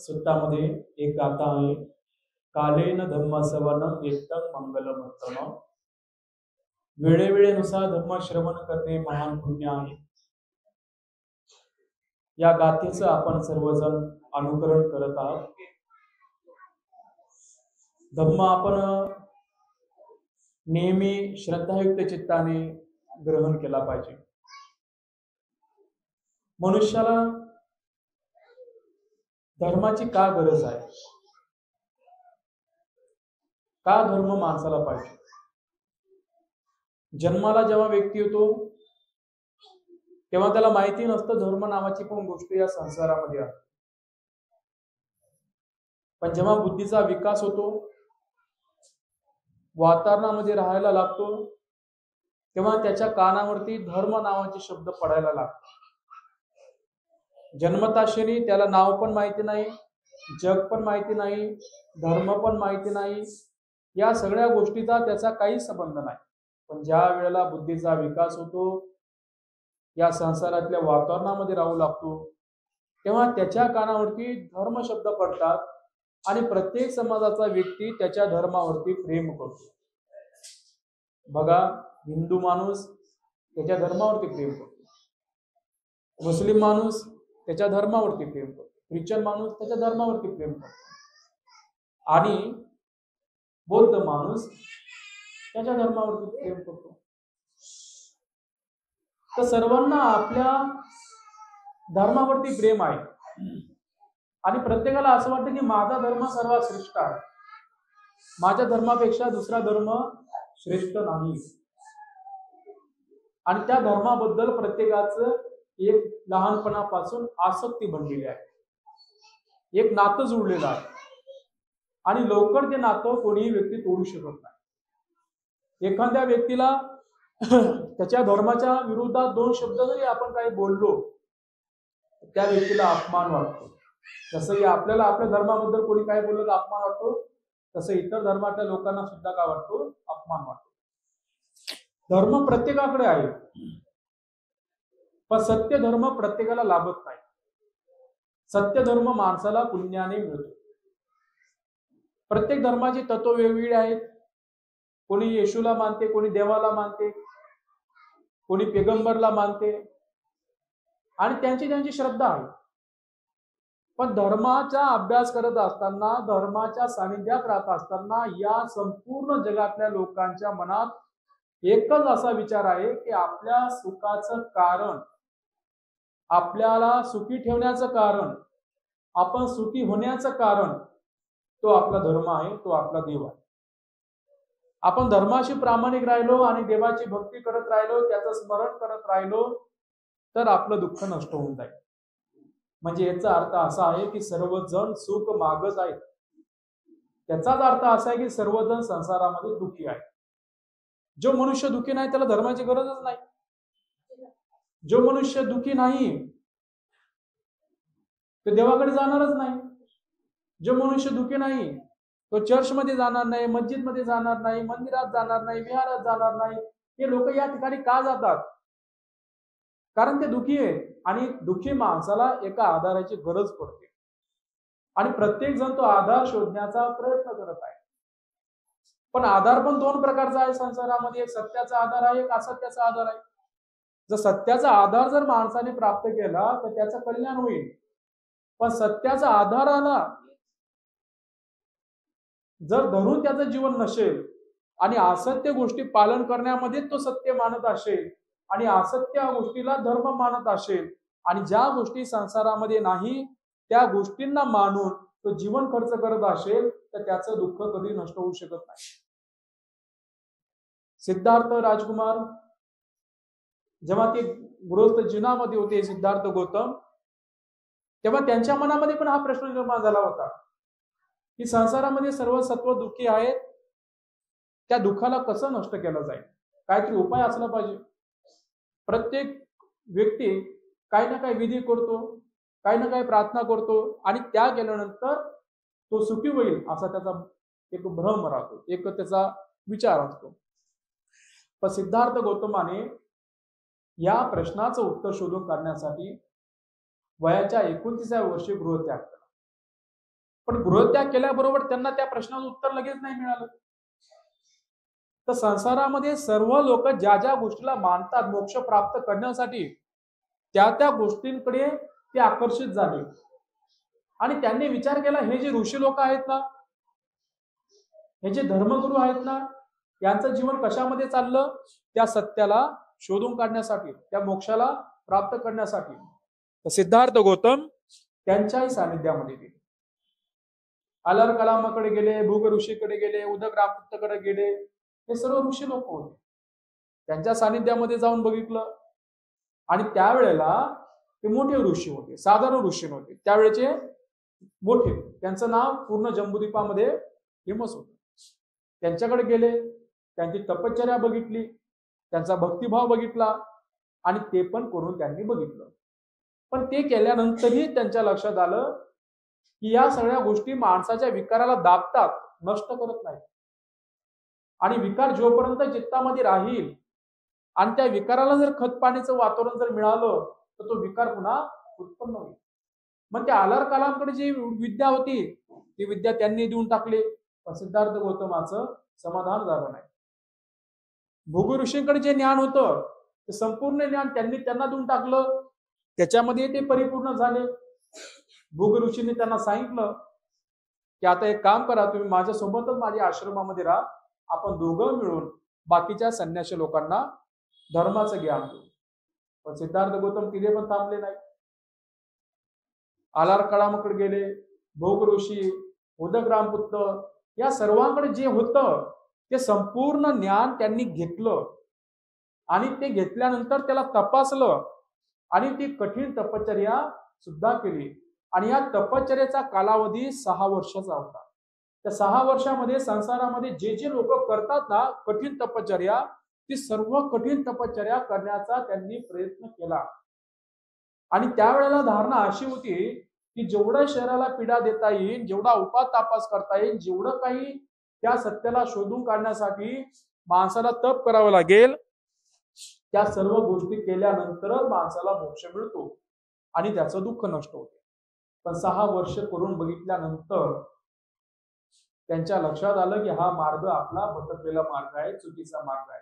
सुट्टामध्ये एक गाथा आहे. कालेन धम्मसवन नित्यं मंगलमत्तम वेळेवेळेनुसार धर्म श्रवण करणे महान पुण्य आहे. या गाथेचं आपण सर्वजण अनुकरण करत आहोत. धम्म आपण नेहमी श्रद्धायुक्त चित्ताने ग्रहण केला पाहिजे. मनुष्याला धर्माची का गरज आहे? का धर्म माणसाला पाहिजे? जन्माला जेव्हा व्यक्ती येतो तेव्हा त्याला माहिती नसतं धर्म नावाची पण गोष्ट या संसारामध्ये आहे. पण जेव्हा बुद्धीचा विकास होतो वातावरणामध्ये राहायला लागतो तेव्हा त्याच्या कानावरती धर्म नावाचे शब्द पडायला लागतात. जन्मताशिनी त्याला नाव पण माहिती नाही जग पण माहिती नाही धर्म पण माहिती नाही या सगळ्या गोष्टीचा त्याचा काही संबंध नाही. पण ज्या वेळेला बुद्धीचा विकास होतो या संसारातल्या वातावरणामध्ये राहू लागतो तेव्हा त्याच्या कानावरती धर्म शब्द पडतात आणि प्रत्येक समाजाचा व्यक्ती त्याच्या धर्मावरती प्रेम करतो. बघा हिंदू माणूस त्याच्या धर्मावरती प्रेम करतो. मुस्लिम माणूस त्याच्या धर्मावरती प्रेम करतो. ख्रिश्चन माणूस त्याच्या धर्मावरती प्रेम करतो. आणि बौद्ध माणूस त्याच्या धर्मावरती प्रेम करतो. तर सर्वांना आपल्या धर्मावरती प्रेम आहे. आणि प्रत्येकाला असं वाटतं की माझा धर्म सर्वात श्रेष्ठ आहे. माझ्या धर्मापेक्षा दुसरा धर्म श्रेष्ठ नाही. आणि त्या धर्माबद्दल प्रत्येकाचं एक लहानपणापासून आसक्ती बनलेली आहे. एक नातं जुळलेलं आहे. आणि लवकर ते नातं कोणीही व्यक्ती तोडू शकत नाही. एखाद्या व्यक्तीला त्याच्या धर्माच्या विरोधात दोन शब्द जरी आपण काही बोललो त्या व्यक्तीला अपमान वाटतो. जसं आपल्याला आपल्या धर्माबद्दल कोणी काय बोललं तर अपमान वाटतो तसं इतर धर्माच्या लोकांना सुद्धा काय वाटतो? अपमान वाटतो. धर्म प्रत्येकाकडे आहे. पण सत्य धर्म प्रत्येकाला लाभत नाही. सत्य धर्म माणसाला पुण्याने मिळतो. प्रत्येक धर्माची तत्व वेगवेगळी आहेत. कोणी येशूला मानते कोणी देवाला मानते कोणी पेगंबरला मानते. आणि त्यांची त्यांची श्रद्धा आहे. पण धर्माचा अभ्यास करत असताना धर्माच्या सानिध्यात राहत असताना या संपूर्ण जगातल्या लोकांच्या मनात एकच असा विचार आहे की आपल्या सुखाचं कारण आपल्याला सुखी ठेवण्याचं कारण आपण सुखी होण्याचं कारण तो आपला धर्म आहे तो आपला देव आहे. आपण धर्माशी प्रामाणिक राहिलो आणि देवाची भक्ती करत राहिलो त्याचं स्मरण करत राहिलो तर आपलं दुःख नष्ट होऊन जाईल. म्हणजे याचा अर्थ असा आहे की सर्वजण सुख मागत आहेत. त्याचाच अर्थ असा आहे की सर्वजण संसारामध्ये दुःखी आहे जो मनुष्य दुःखी नाही त्याला धर्माची गरजच नाही. जो मनुष्य दुःखी नाही तो देवाकडे जाणारच नाही. जो मनुष्य दुखी नाही तो चर्चमध्ये जाणार नाही मस्जिदमध्ये जाणार नाही मंदिरात जाणार नाही विहारात जाणार नाही. हे लोक या ठिकाणी का जातात? कारण ते दुखी आहेत आणि दुखी माणसाला एका आधाराची गरज पडते. आणि प्रत्येक जण तो आधार शोधण्याचा प्रयत्न करत आहे. पण आधार पण दोन प्रकारचा आहे. संसारामध्ये एक सत्याचा आधार आहे एक असत्याचा आधार आहे. जर सत्याचा आधार जर माणसाने प्राप्त केला तर त्याचं कल्याण होईल. पण सत्याचा आधार आला जर धरून त्याचं जीवन नसेल आणि असत्य गोष्टी पालन करण्यामध्ये तो सत्य मानत असेल आणि असत्य गोष्टीला धर्म मानत असेल आणि ज्या गोष्टी संसारामध्ये नाही त्या गोष्टींना मानून तो जीवन खर्च करत असेल तर त्याचं दुःख कधी नष्ट होऊ शकत नाही. सिद्धार्थ राजकुमार जेव्हा ते गृहस्थ जीवनामध्ये होते सिद्धार्थ गौतम तेव्हा त्यांच्या मनामध्ये पण हा प्रश्न निर्माण झाला होता की संसारामध्ये सर्व सत्व दुःखी आहेत त्या दुःखाला कसं नष्ट केलं जाईल? काहीतरी उपाय असला पाहिजे. प्रत्येक व्यक्ती काही ना काही विधी करतो काही ना काही प्रार्थना करतो आणि त्या केल्यानंतर तो सुखी होईल असा त्याचा एक भ्रम राहतो एक त्याचा विचार असतो. पण सिद्धार्थ गौतमाने या प्रश्नाचं उत्तर शोधून काढण्यासाठी वयाच्या एकोणतीसाव्या वर्षी गृहत्याग केला पण गृहत्याग केल्याबरोबर त्यांना त्या प्रश्नाचं उत्तर लगेच नाही मिळालं. तर संसारामध्ये सर्व लोक ज्या ज्या गोष्टीला मानतात मोक्ष प्राप्त करण्यासाठी त्या त्या गोष्टींकडे ते आकर्षित झाले. आणि त्यांनी विचार केला हे जे ऋषी लोक आहेत ना हे जे धर्मगुरू आहेत ना यांचं जीवन कशामध्ये चाललं? त्या सत्याला शोधून काढण्यासाठी त्या मोक्षाला प्राप्त करण्यासाठी. तर सिद्धार्थ गौतम त्यांच्याही सानिध्यामध्ये गेले. अलर कलामाकडे गेले भूग ऋषीकडे गेले उदक रामपुत्तकडे गेले हे सर्व ऋषी लोक होते. त्यांच्या सानिध्यामध्ये जाऊन बघितलं. आणि त्यावेळेला ते मोठे ऋषी होते साधारण ऋषी नव्हते. त्यावेळेचे मोठे त्यांचं नाव पूर्ण जम्बूद्वीपामध्ये फेमस होत. त्यांच्याकडे गेले त्यांची तपश्चर्या बघितली. त्यांचा भक्तिभाव बघितला आणि ते पण करून त्यांनी बघितलं. पण ते केल्यानंतरही त्यांच्या लक्षात आलं की या सगळ्या गोष्टी माणसाच्या विकाराला दाबतात नष्ट करत नाही आणि विकार जोपर्यंत चित्तामध्ये राहील आणि त्या विकाराला जर खत पाण्याचं वातावरण जर मिळालं तर तो विकार पुन्हा उत्पन्न होईल. मग त्या आलार कलामकडे जी विद्या होती ती विद्या त्यांनी देऊन टाकली. पण सिद्धार्थ गौतमाचं समाधान झालं नाही. भोगू ऋषींकडे जे ज्ञान होतं ते संपूर्ण ज्ञान त्यांनी त्यांना देऊन टाकलं. त्याच्यामध्ये ते परिपूर्ण झाले. भोग ऋषींनी त्यांना सांगितलं की आता एक काम करा तुम्ही माझ्यासोबतच माझ्या आश्रमामध्ये राहा. आपण दोघं मिळून बाकीच्या संन्यासी लोकांना धर्माचं ज्ञान देऊ. पण सिद्धार्थ गौतम तिथे पण थांबले नाही. आलार कळामकडे गेले. भोग ऋषी उदक रामपुत्र या सर्वांकडे जे होतं ते संपूर्ण ज्ञान त्यांनी घेतलं. आणि ते घेतल्यानंतर त्याला तपासलं. आणि ती कठीण तपश्चर्या सुद्धा केली. आणि या तपश्चर्याचा कालावधी सहा वर्षाचा होता. त्या सहा वर्षामध्ये संसारामध्ये जे जे लोक करतात ना कठीण तपश्चर्या ती सर्व कठीण तपश्चर्या करण्याचा त्यांनी प्रयत्न केला. आणि त्यावेळेला धारणा अशी होती की जेवढं शरीराला पीडा देता येईल जेवढा उपा तपास करता येईल जेवढं काही त्या सत्याला शोधून काढण्यासाठी माणसाला तप करावं लागेल. त्या सर्व गोष्टी केल्यानंतरच माणसाला मोक्ष मिळतो आणि त्याचं दुःख नष्ट होते. पण सहा वर्ष करून बघितल्यानंतर त्यांच्या लक्षात आलं की हा मार्ग आपला भटकलेला मार्ग आहे चुकीचा मार्ग आहे.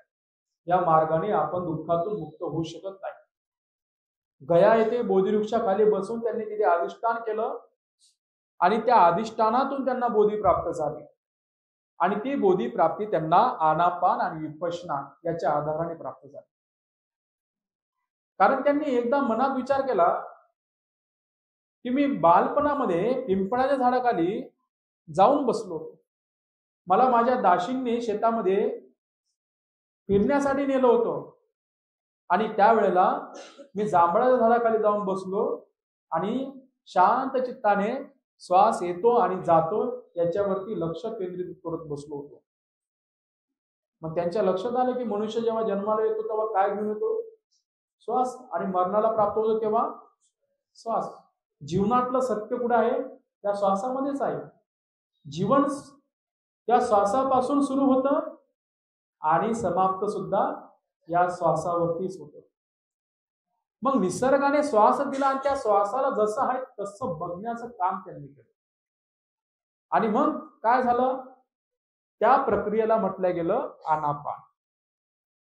या मार्गाने आपण दुःखातून मुक्त होऊ शकत नाही. गया येथे बोधिवृक्षाखाली बसून त्यांनी तिथे अधिष्ठान केलं आणि त्या अधिष्ठानातून त्यांना बोधी प्राप्त झाली. आणि ती बोधी प्राप्ती त्यांना आनापान आणि विपशना याच्या आधाराने प्राप्त झाली. कारण त्यांनी एकदा मनात विचार केला की मी बालपणामध्ये पिंपळाच्या झाडाखाली जाऊन बसलो मला माझ्या दाशींनी शेतामध्ये फिरण्यासाठी नेलं होतं. आणि त्यावेळेला मी जांभळाच्या झाडाखाली जाऊन बसलो आणि शांत चित्ताने श्वास येतो आणि जातो याच्यावरती लक्ष केंद्रित करत बसलो होतो. मग त्यांच्या लक्षात आलं की मनुष्य जेव्हा जन्माला येतो तेव्हा काय घेऊन येतो? श्वास. आणि मरणाला प्राप्त होतो तेव्हा श्वास. जीवनातलं सत्य कुठं आहे? त्या श्वासामध्येच आहे. जीवन त्या श्वासापासून सुरू होतं आणि समाप्त सुद्धा या श्वासावरतीच होतं. मग निसर्गाने श्वास दिला आणि त्या श्वासाला जसं आहे तसं बघण्याचं काम त्यांनी केलं. आणि मग काय झालं? त्या प्रक्रियेला म्हटलं गेलं आनापान.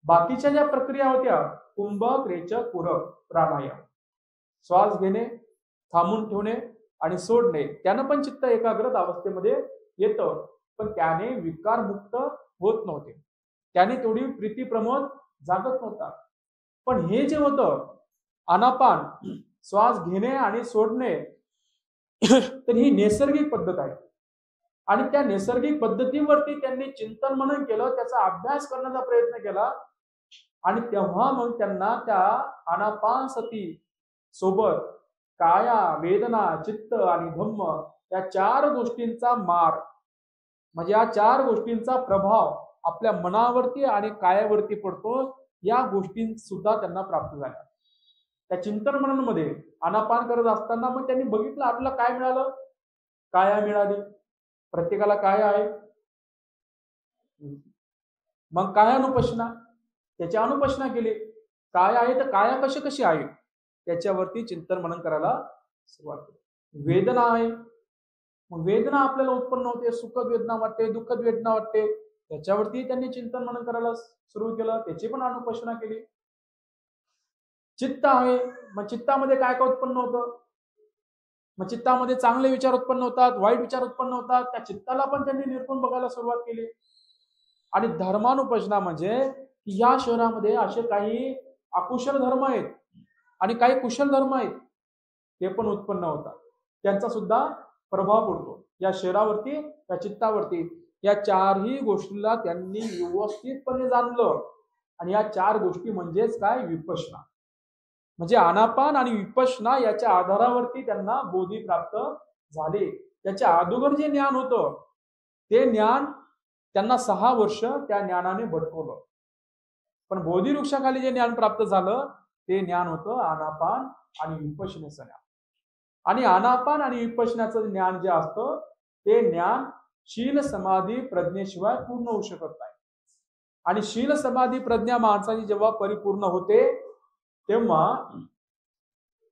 बाकीच्या ज्या प्रक्रिया होत्या कुंभक रेचक पूरक प्राणायाम. श्वास घेणे थांबून ठेवणे आणि सोडणे त्यानं पण चित्त एकाग्रत अवस्थेमध्ये येतं. पण त्याने विकारमुक्त होत नव्हते. त्याने तेवढी प्रीती प्रमोद जागत नव्हता. पण हे जे होतं अनापान श्वास घेणे आणि सोडणे तर ही नैसर्गिक पद्धत आहे. आणि त्या नैसर्गिक पद्धतीवरती त्यांनी चिंतन मनन केलं त्याचा अभ्यास करण्याचा प्रयत्न केला. आणि तेव्हा मग त्यांना त्या अनापान सती सोबत काया वेदना चित्त आणि धम्म या चार गोष्टींचा मार म्हणजे या चार गोष्टींचा प्रभाव आपल्या मनावरती आणि कायावरती पडतो या गोष्टी सुद्धा त्यांना प्राप्त झाल्या. त्या चिंतन मननमध्ये अनापान करत असताना मग त्यांनी बघितलं आपल्याला काय मिळालं? काया मिळाली? प्रत्येकाला काय आहे? मग काय अनुपशना त्याची अनुपशना केली. काय आहे तर काया कशी कशी आहे? त्याच्यावरती चिंतन मनन करायला सुरुवात केली. वेदना आहे. मग वेदना आपल्याला उत्पन्न होते. सुखद वेदना वाटते दुःखद वेदना वाटते. त्याच्यावरती त्यांनी चिंतन मनन करायला सुरू केलं. त्याची पण अनुपशना केली. चित्त आहे. मग चित्तामध्ये काय काय उत्पन्न होतं? मग चित्तामध्ये चांगले विचार उत्पन्न होतात वाईट विचार उत्पन्न होतात. त्या चित्ताला पण त्यांनी निरपून बघायला सुरुवात केली. आणि धर्मानुपजना म्हणजे या शहरामध्ये असे काही अकुशल धर्म आहेत आणि काही कुशल धर्म आहेत ते पण उत्पन्न होतात. त्यांचा सुद्धा प्रभाव पडतो. या शहरावरती या चित्तावरती या चारही गोष्टीला त्यांनी व्यवस्थितपणे जाणलं. आणि या चार गोष्टी म्हणजेच काय? विपशना. म्हणजे आनापान आणि विपशना याच्या आधारावरती त्यांना बोधी प्राप्त झाले. त्याच्या अगोदर जे ज्ञान होतं ते ज्ञान त्यांना सहा वर्ष त्या ज्ञानाने भटकवलं पण बोधी वृक्षाखाली जे ज्ञान प्राप्त झालं ते ज्ञान होतं आनापान आणि विपशनेचं ज्ञान आणि आनापान आणि विपशनाचं ज्ञान जे असतं ते ज्ञान शील समाधी प्रज्ञेशिवाय पूर्ण होऊ शकत नाही. आणि शील समाधी प्रज्ञा माणसाची जेव्हा परिपूर्ण होते तेव्हा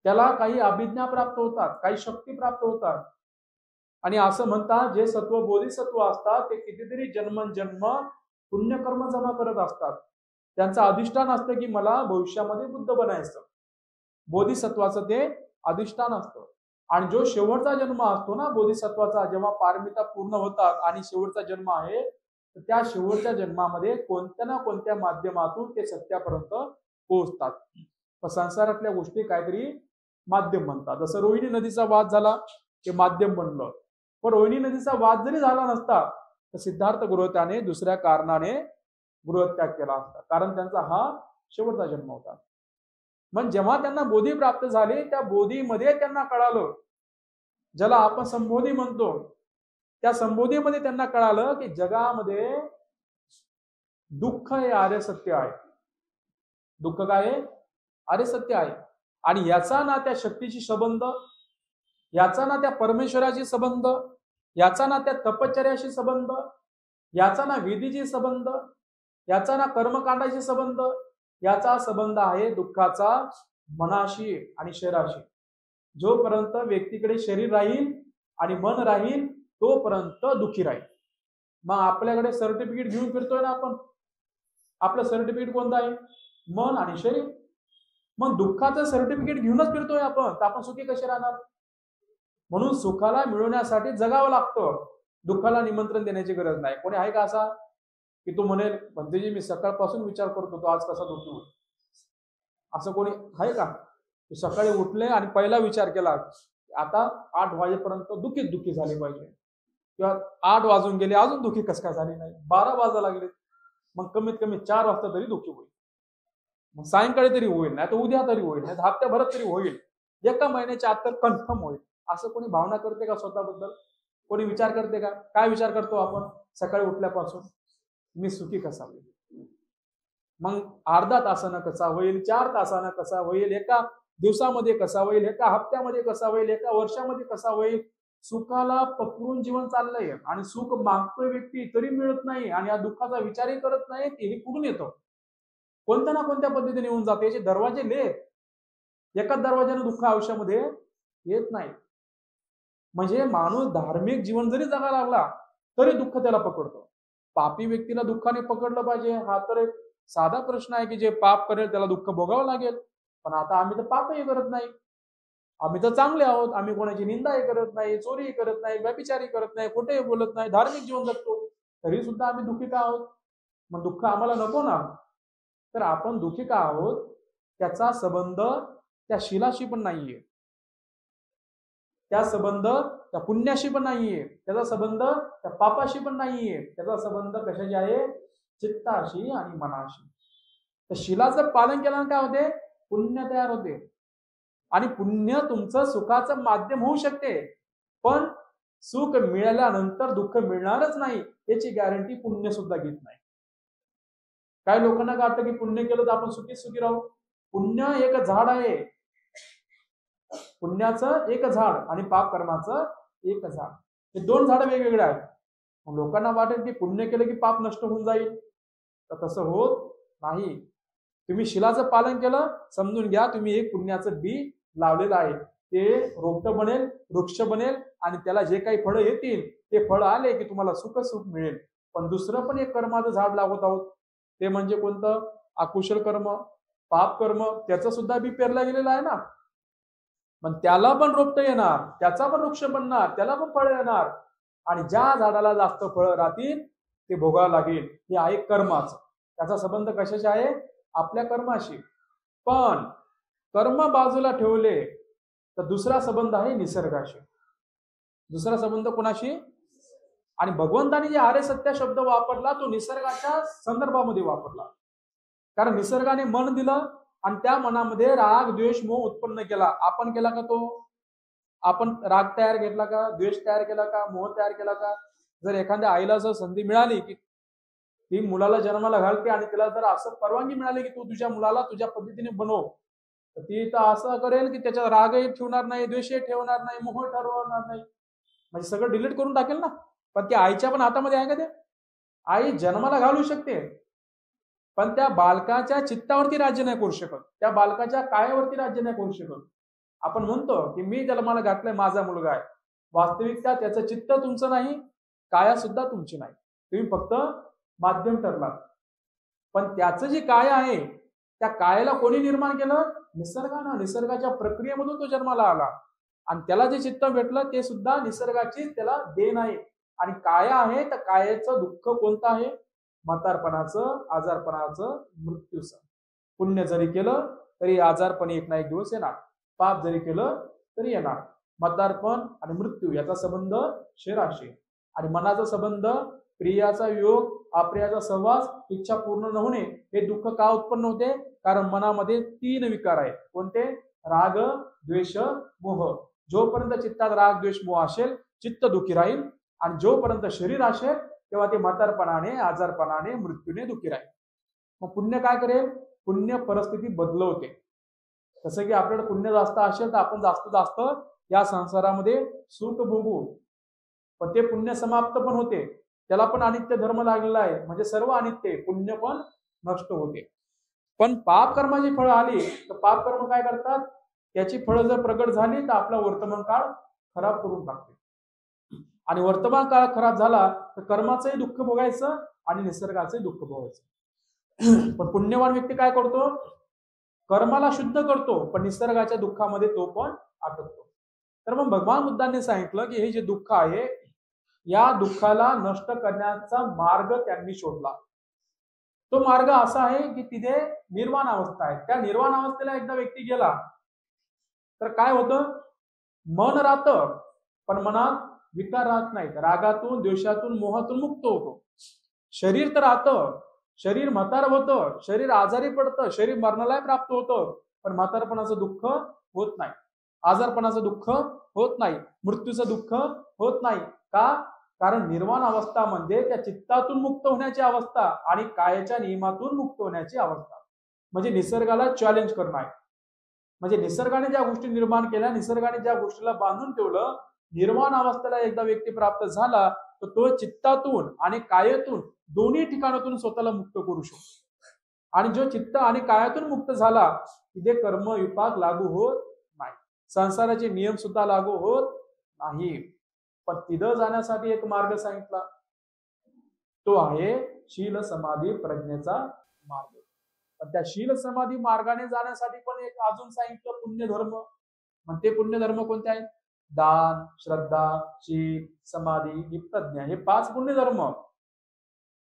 त्याला काही अभिज्ञा प्राप्त होतात काही शक्ती प्राप्त होतात. आणि असं म्हणतात जे सत्व बोधिसत्व असतात ते कितीतरी जन्म पुण्यकर्म जमा करत असतात. त्यांचं अधिष्ठान असतं की मला भविष्यामध्ये बुद्ध बनायचं. बोधिसत्वाचं ते अधिष्ठान असतं. आणि जो शेवटचा जन्म असतो ना बोधिसत्वाचा जेव्हा पारमिता पूर्ण होतात आणि शेवटचा जन्म आहे तर त्या शेवटच्या जन्मामध्ये कोणत्या ना कोणत्या माध्यमातून ते सत्यापर्यंत पोहोचतात. संसारातल्या गोष्टी काहीतरी माध्यम म्हणतात जसं रोहिणी नदीचा वाद झाला ते माध्यम बनलं. पण रोहिणी नदीचा वाद जरी झाला नसता तर सिद्धार्थ गृहत्याने दुसऱ्या कारणाने गृहत्याग केला असता. कारण त्यांचा हा शेवटचा जन्म होता. मग जेव्हा त्यांना बोधी प्राप्त झाली त्या बोधीमध्ये त्यांना कळालं. ज्याला आपण संबोधी म्हणतो त्या संबोधीमध्ये त्यांना कळालं की जगामध्ये दुःख हे आर्य सत्य आहे. दुःख काय आहे? अरे सत्य आहे. आणि याचा ना त्या शक्तीशी संबंध याचा ना त्या परमेश्वराशी संबंध याचा ना त्या तपश्चर्याशी संबंध याचा ना विधीशी संबंध याचा ना कर्मकांडाशी संबंध याचा संबंध आहे दुःखाचा मनाशी आणि शरीराशी. जोपर्यंत व्यक्तीकडे शरीर राहील आणि मन राहील तोपर्यंत दुःखी राहील. मग आपल्याकडे सर्टिफिकेट घेऊन फिरतोय ना आपण. आपलं सर्टिफिकेट कोणतं आहे? मन आणि शरीर. मग दुःखाचं सर्टिफिकेट घेऊनच फिरतोय आपण. तर आपण सुखी कसे राहणार? म्हणून सुखाला मिळवण्यासाठी जगावं लागतं. दुःखाला निमंत्रण देण्याची गरज नाही. कोणी आहे का असा? की तू म्हणेल भंतेजी मी सकाळपासून विचार करतो होतो. आज कसा दुःखी होईल? असं कोणी आहे का? सकाळी उठले आणि पहिला विचार केला आता आठ वाजेपर्यंत दुःखीत दुःखी झाले पाहिजे. किंवा आठ वाजून गेले अजून दुःखी कस काय झाली नाही? बारा वाजा लागले मग कमीत कमी चार वाजता तरी दुःखी होईल. मग सायंकाळी तरी होईल नाही तर उद्या तरी होईल नाही हप्त्याभरात तरी होईल. एका महिन्याच्या आत तर कन्फर्म होईल. असं कोणी भावना करते का स्वतःबद्दल? कोणी विचार करते का? काय विचार करतो आपण सकाळी उठल्यापासून? मी सुखी कसा होईल? मग अर्धा तासानं कसा होईल? चार तासानं कसा होईल? एका दिवसामध्ये कसा होईल? एका हप्त्यामध्ये कसा होईल? एका वर्षामध्ये कसा होईल? सुखाला पकडून जीवन चाललंय. आणि सुख मागतोय व्यक्ती तरी मिळत नाही आणि या दुःखाचा विचारही करत नाही हे कुठून येतो. कोणत्या ना कोणत्या पद्धतीने येऊन जाते? याचे दरवाजे लेत एकाच दरवाज्याने दुःख आयुष्यामध्ये येत नाही. म्हणजे माणूस धार्मिक जीवन जरी जगा लागला तरी दुःख त्याला पकडतो. पापी व्यक्तीला दुःखाने पकडलं पाहिजे हा तर एक साधा प्रश्न आहे की जे पाप करेल त्याला दुःख भोगावं लागेल. पण आता आम्ही तर पापही करत नाही. आम्ही तर चांगले आहोत. आम्ही कोणाची निंदाही करत नाही चोरीही करत नाही व्यभिचारी करत नाही कुठेही बोलत नाही धार्मिक जीवन जगतो. तरी सुद्धा आम्ही दुःखी का आहोत? मग दुःख आम्हाला नको ना. तर आपण दुःखी का आहोत? त्याचा संबंध त्या शिलाशी पण नाहीये. त्या संबंध त्या पुण्याशी पण नाहीये. त्याचा संबंध त्या पापाशी पण नाहीये. त्याचा संबंध कशाशी आहे? चित्ताशी आणि मनाशी. तर शिलाचं पालन केल्यानं काय होते? पुण्य तयार होते. आणि पुण्य तुमचं सुखाचं माध्यम होऊ शकते. पण सुख मिळाल्यानंतर दुःख मिळणारच नाही. याची गॅरंटी पुण्य सुद्धा घेत नाही. काही लोकांना काय वाटतं की पुण्य केलं तर आपण सुखी सुखी राहू? पुण्य एक झाड आहे. पुण्याचं एक झाड आणि पाप कर्माचं एक झाड. हे दोन झाड वेगवेगळे आहेत. लोकांना वाटेल की पुण्य केलं की पाप नष्ट होऊन जाईल. तर तसं होत नाही. तुम्ही शिलाचं पालन केलं समजून घ्या तुम्ही एक पुण्याचं बी लावलेलं आहे. ते रोपट बनेल वृक्ष बनेल आणि त्याला जे काही फळं येतील ते फळ आले की तुम्हाला सुख सुख मिळेल. पण दुसरं पण एक कर्माचं झाड लावत आहोत. ते म्हणजे कोणतं? अकुशल कर्म पाप कर्म त्याचं सुद्धा बी पेरला गेलेलं आहे ना. पण त्याला पण रोपट येणार त्याचा पण वृक्ष बनणार त्याला पण फळ येणार. आणि ज्या झाडाला जास्त फळं राहतील ते भोगावं लागेल. हे आहे कर्माचं. त्याचा संबंध कशाशी आहे? आपल्या कर्माशी. पण कर्म बाजूला ठेवले तर दुसरा संबंध आहे निसर्गाशी. दुसरा संबंध कोणाशी? आणि भगवंताने जे आर्य सत्य शब्द वापरला तो निसर्गाच्या संदर्भामध्ये वापरला. कारण निसर्गाने मन दिलं आणि त्या मनामध्ये राग द्वेष मोह उत्पन्न केला. आपण केला का तो? आपण राग तयार घेतला का? द्वेष तयार केला का? मोह तयार केला का? जर एखाद्या आईला जर संधी मिळाली की ती मुलाला जन्माला घालते आणि तिला जर असं परवानगी मिळाली की तू तुझ्या मुलाला तुझ्या पद्धतीने बनव तर ती तर असं करेल की त्याच्यात रागही ठेवणार नाही द्वेषही ठेवणार नाही मोह ठरवणार नाही. म्हणजे सगळं डिलीट करून टाकेल ना? पण ती आईच्या पण हातामध्ये आहे का ते आई जन्माला घालू शकते. पण त्या बालकाच्या चित्तावरती राज्य नाही करू शकत. त्या बालकाच्या कायावरती राज्य नाही करू शकत. आपण म्हणतो की मी जन्माला घातलंय माझा मुलगा आहे. वास्तविकता त्याचं चित्त तुमचं नाही काया सुद्धा तुमची नाही. तुम्ही फक्त माध्यम ठरला पण त्याचं जे काय आहे त्या कायाला कोणी निर्माण केलं? निसर्गानं. निसर्गाच्या प्रक्रियेमधून तो जन्माला आला. आणि त्याला जे चित्त भेटलं ते सुद्धा निसर्गाची त्याला देण आहे. आणि काया आहे? तर कायाचं दुःख कोणतं आहे? म्हातारपणाचं आजारपणाचं मृत्यूचं. पुण्य जरी केलं तरी आजारपण एक ना एक दिवस येणार. पाप जरी केलं तरी येणार. म्हातारपण आणि मृत्यू याचा संबंध शरीराशी आणि मनाचा संबंध प्रियाचा योग अप्रियाचा सहवास इच्छा पूर्ण न होणे हे दुःख का उत्पन्न होते? कारण मनामध्ये तीन विकार आहेत. कोणते? राग द्वेष मोह. जोपर्यंत चित्तात राग द्वेष मोह असेल चित्त दुखी राहील. आणि जोपर्यंत शरीर असेल तेव्हा ते म्हातारपणाने आजारपणाने मृत्यूने दुखी राहील. मग पुण्य काय करेल? पुण्य परिस्थिती बदलवते. जसं की आपल्याला पुण्य जास्त असेल तर आपण जास्त जास्त या संसारामध्ये सुख भोगू पण ते पुण्य समाप्त पण होते. त्याला पण अनित्य धर्म लागलेला आहे. म्हणजे सर्व अनित्य पुण्य पण नष्ट होते. पण पाप कर्माची फळं आली तर पाप कर्म काय करतात? त्याची फळं जर प्रगट झाली तर आपला वर्तमान काळ खराब करून टाकते. आणि वर्तमान काळ खराब झाला तर कर्माचंही दुःख भोगायचं आणि निसर्गाचंही दुःख भोगायचं. पण पुण्यवान व्यक्ती काय करतो? कर्माला शुद्ध करतो पण निसर्गाच्या दुःखामध्ये तो पण आटकतो तर मग भगवान बुद्धांनी सांगितलं की हे जे दुःख आहे या दुःखाला नष्ट करण्याचा मार्ग त्यांनी शोधला. तो मार्ग असा आहे की तिथे निर्वाण अवस्था आहे. त्या निर्वाण अवस्थेला एकदा व्यक्ती गेला तर काय होतं? मन राहतं पण मनात विकार राहत नाहीत. रागातून द्वेषातून मोहातून मुक्त होतो. शरीर तर राहतं. शरीर म्हातार होतं. शरीर आजारी पडतं. शरीर मरणालाय प्राप्त होतं. पण म्हातारपणाचं दुःख होत नाही. आजारपणाचं दुःख होत नाही. मृत्यूचं दुःख होत नाही. का? कारण निर्वाण अवस्था म्हणजे त्या चित्तातून मुक्त होण्याची अवस्था आणि कायाच्या नियमातून मुक्त होण्याची अवस्था. म्हणजे निसर्गाला चॅलेंज करणं आहे. म्हणजे निसर्गाने ज्या गोष्टी निर्माण केल्या निसर्गाने ज्या गोष्टीला बांधून ठेवलं निर्वाण अवस्थेला एकदा व्यक्ती प्राप्त झाला तर तो चित्तातून आणि कायातून दोन्ही ठिकाणातून स्वतःला मुक्त करू शकतो. आणि जो चित्त आणि कायातून मुक्त झाला तिथे कर्म विपाक लागू होत नाही. संसाराचे नियम सुद्धा लागू होत नाही. पण तिथं जाण्यासाठी एक मार्ग सांगितला. तो आहे शील समाधी प्रज्ञेचा मार्ग. पण त्या शील समाधी मार्गाने जाण्यासाठी पण एक अजून सांगितलं पुण्यधर्म. मग ते पुण्यधर्म कोणते आहेत? दान श्रद्धा शील समाधी ही प्रज्ञा हे पाच पुण्यधर्म.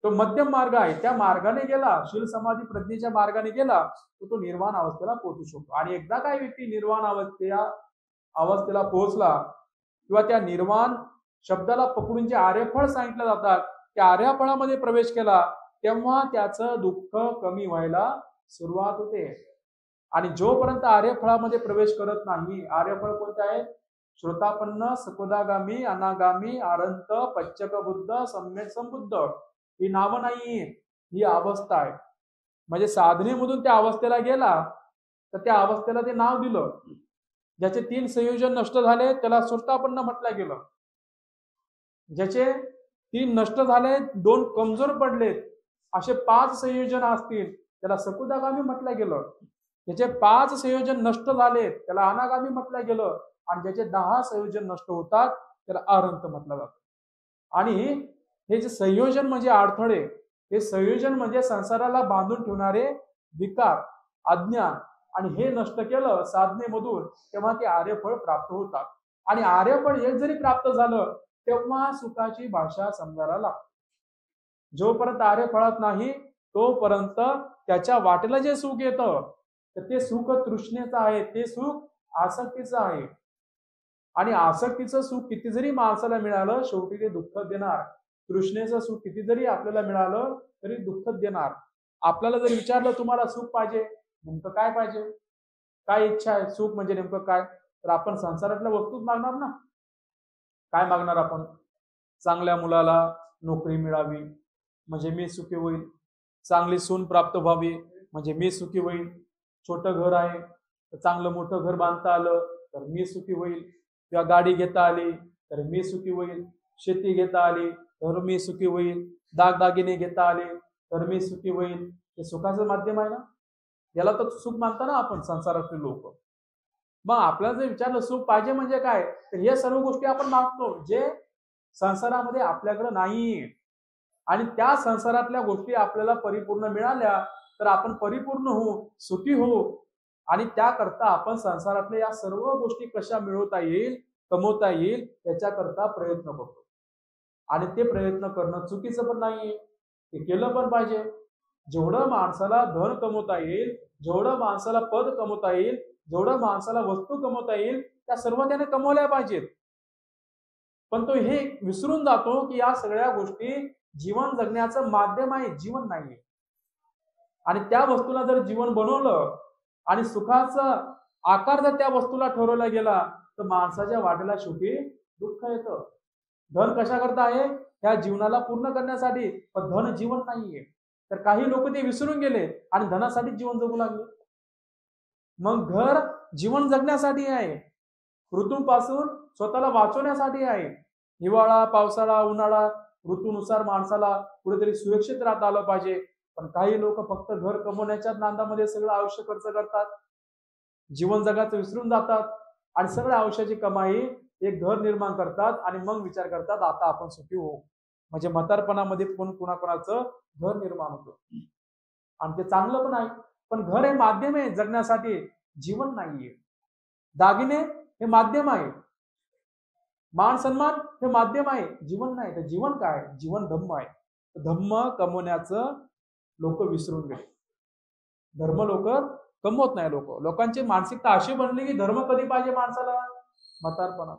तो मध्यम मार्ग आहे. त्या मार्गाने गेला शील समाधी प्रज्ञेच्या मार्गाने गेला तर तो निर्वाण अवस्थेला पोहोचू शकतो. आणि एकदा काय व्यक्ती निर्वाण अवस्थे अवस्थेला पोहोचला किंवा त्या निर्वाण शब्दाला पकडून जे आर्यफळ सांगितलं जातात त्या आर्यफळामध्ये प्रवेश केला तेव्हा त्याचं दुःख कमी व्हायला सुरुवात होते. आणि जोपर्यंत आर्यफळामध्ये प्रवेश करत नाही आर्यफळ कोणते आहेत श्रोतापन्न सकोदागामी अनागामी आरंत पच्चक बुद्ध सम्यक संबुद्ध. ही नावं नाही ही अवस्था आहे. म्हणजे साधनेमधून त्या अवस्थेला गेला तर त्या अवस्थेला ते नाव दिलं. ज्याचे तीन संयोजन नष्ट झाले त्याला श्रोतापन्न म्हटलं गेलं. ज्याचे तीन नष्ट झाले दोन कमजोर पडलेत असे पाच संयोजन असतील त्याला सकुदागामी म्हटलं गेलं. त्याचे पाच संयोजन नष्ट झालेत त्याला अनागामी म्हटलं गेलं. आणि ज्याचे दहा संयोजन नष्ट होतात त्याला अरंत म्हटलं जातं. आणि हे जे संयोजन म्हणजे अडथळे हे संयोजन म्हणजे संसाराला बांधून ठेवणारे विकार अज्ञान आणि हे नष्ट केलं साधनेमधून तेव्हा ते आर्यफळ प्राप्त होतात. आणि आर्यफळ हे जरी प्राप्त झालं तेव्हा सुखाची भाषा समजायला लागते. जोपर्यंत आर्यफळात नाही तोपर्यंत त्याच्या वाटेला जे सुख येतं तर ते सुख तृष्णेचं आहे ते सुख आसक्तीचं आहे. आणि आसक्तीचं सुख किती जरी माणसाला मिळालं शेवटी ते दुःख देणार. तृष्णेचं सुख किती जरी आपल्याला मिळालं तरी दुःख देणार. आपल्याला जर विचारलं तुम्हाला सुख पाहिजे? नेमकं काय पाहिजे? काय इच्छा आहे? सुख म्हणजे नेमकं काय? तर आपण संसारातल्या वस्तूच मागणार ना. काय मागणार आपण? चांगल्या मुलाला नोकरी मिळावी म्हणजे मी सुखी होईल. चांगली सून प्राप्त व्हावी म्हणजे मी सुखी होईल. छोटं घर आहे तर चांगलं मोठं घर बांधता आलं तर मी सुखी होईल. किंवा गाडी घेता आली तर मी सुखी होईल. शेती घेता आली तर मी सुखी होईल. दागदागिने घेता आले तर मी सुखी होईल. हे सुखाचं माध्यम आहे ना? याला तर सुख मानता ना आपण संसारातले लोक. मग आपल्याला जर विचारलं सुख पाहिजे म्हणजे काय? तर हे सर्व गोष्टी आपण मागतो. जे संसारामध्ये आपल्याकडे नाही. आणि त्या संसारातल्या गोष्टी आपल्याला परिपूर्ण मिळाल्या तर आपण परिपूर्ण होऊ सुखी होऊ. आणि त्याकरता आपण संसारातल्या या सर्व गोष्टी कशा मिळवता येईल कमवता येईल याच्याकरता प्रयत्न करतो आणि ते प्रयत्न करणं चुकीचं पण नाहीये. ते केलं पण पाहिजे. जेवढं माणसाला धन कमवता येईल जेवढं माणसाला पद कमवता येईल जेवढं माणसाला वस्तू कमवता येईल त्या सर्व त्याने कमवल्या पाहिजेत. पण तो हे विसरून जातो की या सगळ्या गोष्टी जीवन जगण्याचं माध्यम आहे जीवन नाहीये. आणि त्या वस्तूला जर जीवन बनवलं आणि सुखाचा आकार जर त्या वस्तूला ठरवला गेला तर माणसाच्या वाटेला शेवटी दुःख येतं. धन कशा करता आहे? त्या जीवनाला पूर्ण करण्यासाठी. पण धन जीवन नाहीये. तर काही लोक ते विसरून गेले आणि धनासाठी जीवन जगू लागले. मग घर जीवन जगण्यासाठी आहे. ऋतूपासून स्वतःला वाचवण्यासाठी आहे. हिवाळा पावसाळा उन्हाळा ऋतूनुसार माणसाला कुठेतरी सुरक्षित राहता आलं पाहिजे. पण काही लोक फक्त घर कमवण्याच्या नांदामध्ये सगळं आयुष्य खर्च करतात. जीवन जगाचं विसरून जातात आणि सगळ्या आयुष्याची कमाई एक घर निर्माण करतात आणि मग विचार करतात आता आपण सुखी होऊ. म्हणजे म्हातारपणामध्ये कोण कुणाकुणाचं घर निर्माण होतं. आणि ते चांगलं पण आहे पण घर हे माध्यम आहे जगण्यासाठी. जीवन नाहीये. दागिने हे माध्यम आहे. मान सन्मान हे माध्यम आहे. जीवन नाही तर जीवन काय? जीवन धम्म आहे. धम्म कमवण्याचं लोक विसरून गेले. धर्म लोक कमवत नाही लोक. लोकांची मानसिकता अशी बनली की धर्म कधी पाहिजे माणसाला? म्हातारपणा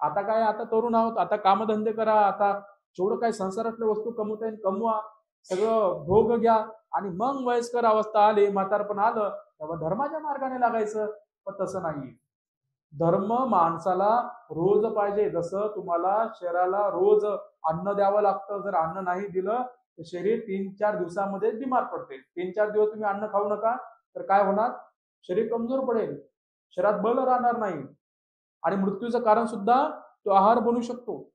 आता काय आता तरुण आहोत आता कामधंदे करा आता जेवढं काही संसारातल्या वस्तू कमवता येईल कमवा. सगळं भोग घ्या. आणि मग वयस्कर अवस्था आली म्हातारपण आलं तेव्हा धर्माच्या मार्गाने लागायचं. पण तसं नाही धर्म माणसाला रोज पाहिजे. जसं तुम्हाला शरीराला रोज अन्न द्यावं लागतं. जर अन्न नाही दिलं शरीर तीन चार दिवसामध्ये बिमार पडते. तीन चार दिवस तुम्ही अन्न खाऊ नका तर काय होणार? शरीर कमजोर पडेल. शरीरात बल राहणार नाही. आणि मृत्यूचं कारण सुद्धा तो आहार बनू शकतो.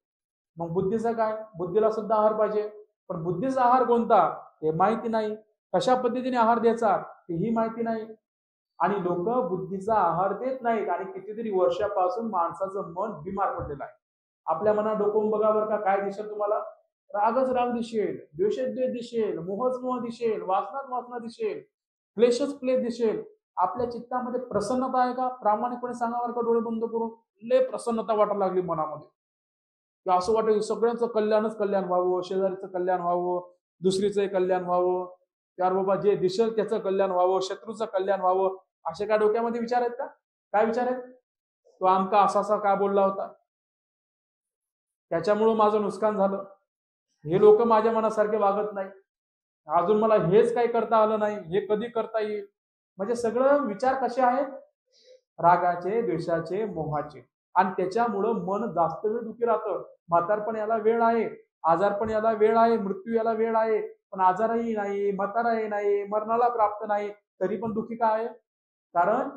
मग बुद्धीचा काय? बुद्धीला सुद्धा आहार पाहिजे. पण बुद्धीचा आहार कोणता? हे माहिती नाही. कशा पद्धतीने आहार द्यायचा? ही माहिती नाही. आणि लोक बुद्धीचा आहार देत नाहीत आणि कितीतरी वर्षापासून माणसाचं मन बिमार पडलेलं आहे. आपल्या मनात डोकवून बघा बरं का काय दिसेल तुम्हाला? रागच राग दिसेल द्वेषच द्वेष दिसेल मोहच मोह दिसेल वासनात वासना दिसेल क्लेशच क्लेश दिसेल आपल्या चित्तामध्ये प्रसन्नता आहे का? प्रामाणिकपणे सांगावर का डोळे बंद करून? लय प्रसन्नता वाटायला लागली मनामध्ये. की असं वाटेल सगळ्यांचं कल्याणच कल्याण व्हावं शेजारीचं कल्याण व्हावं दुसरीचंही कल्याण व्हावं त्यावर बाबा जे दिसेल त्याचं कल्याण व्हावं शत्रूचं कल्याण व्हावं असे काय डोक्यामध्ये विचार आहेत का? काय विचार आहेत? तो आमका असा असा का बोलला होता? त्याच्यामुळं माझं नुकसान झालं. हे लोक माझ्या मनासारखे वागत नाही अजून मला हेच काही करता आलं नाही हे कधी करता येईल? म्हणजे सगळं विचार कसे आहेत? रागाचे द्वेषाचे मोहाचे. आणि त्याच्यामुळं मन जास्त वेळ दुखी राहतं. म्हातारपण याला वेळ आहे. आजारपण याला वेळ आहे. मृत्यू याला वेळ आहे. पण आजारही नाही म्हाताराही नाही मरणाला प्राप्त नाही. तरी पण दुखी का आहे? कारण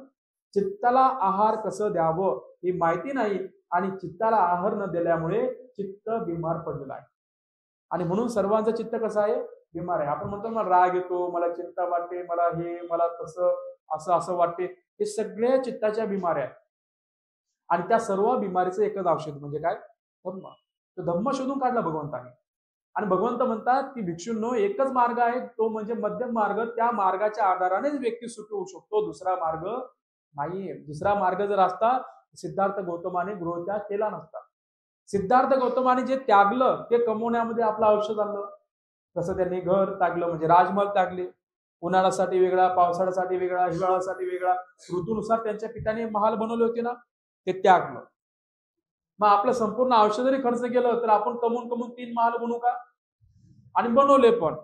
चित्ताला आहार कसं द्यावं ही माहिती नाही. आणि चित्ताला आहार न दिल्यामुळे चित्त बिमार पडलेलं आहे. आणि म्हणून सर्वांचं चित्त कसं आहे? बिमार आहे. आपण म्हणतो मला राग येतो मला चिंता वाटते मला हे मला तसं असं असं वाटते. हे सगळे चित्ताच्या बिमाऱ्या आहेत. आणि त्या सर्व बिमारीचं एकच औषध म्हणजे काय? धम्म. तर धम्म शोधून काढला भगवंताने. आणि भगवंत म्हणतात की भिक्षूंनो एकच मार्ग आहे तो म्हणजे मध्यम मार्ग. त्या मार्गाच्या आधारानेच व्यक्ती सुखी होऊ शकतो. दुसरा मार्ग नाहीये. दुसरा मार्ग जर असता सिद्धार्थ गौतमाने गृहत्याग केला नसता. सिद्धार्थ गौतमाने जे त्यागलं ते कमवण्यामध्ये आपलं आयुष्य झालं तसं त्यांनी घर त्यागलं म्हणजे राजमहल त्यागले. उन्हाळ्यासाठी वेगळा पावसाळ्यासाठी वेगळा हिवाळ्यासाठी वेगळा ऋतूनुसार त्यांच्या पित्याने महाल बनवले होते ना ते त्यागलं. मग आपलं संपूर्ण आयुष्य जरी खर्च केलं तर आपण कमवून कमवून तीन महाल बनवू का? आणि बनवले पण.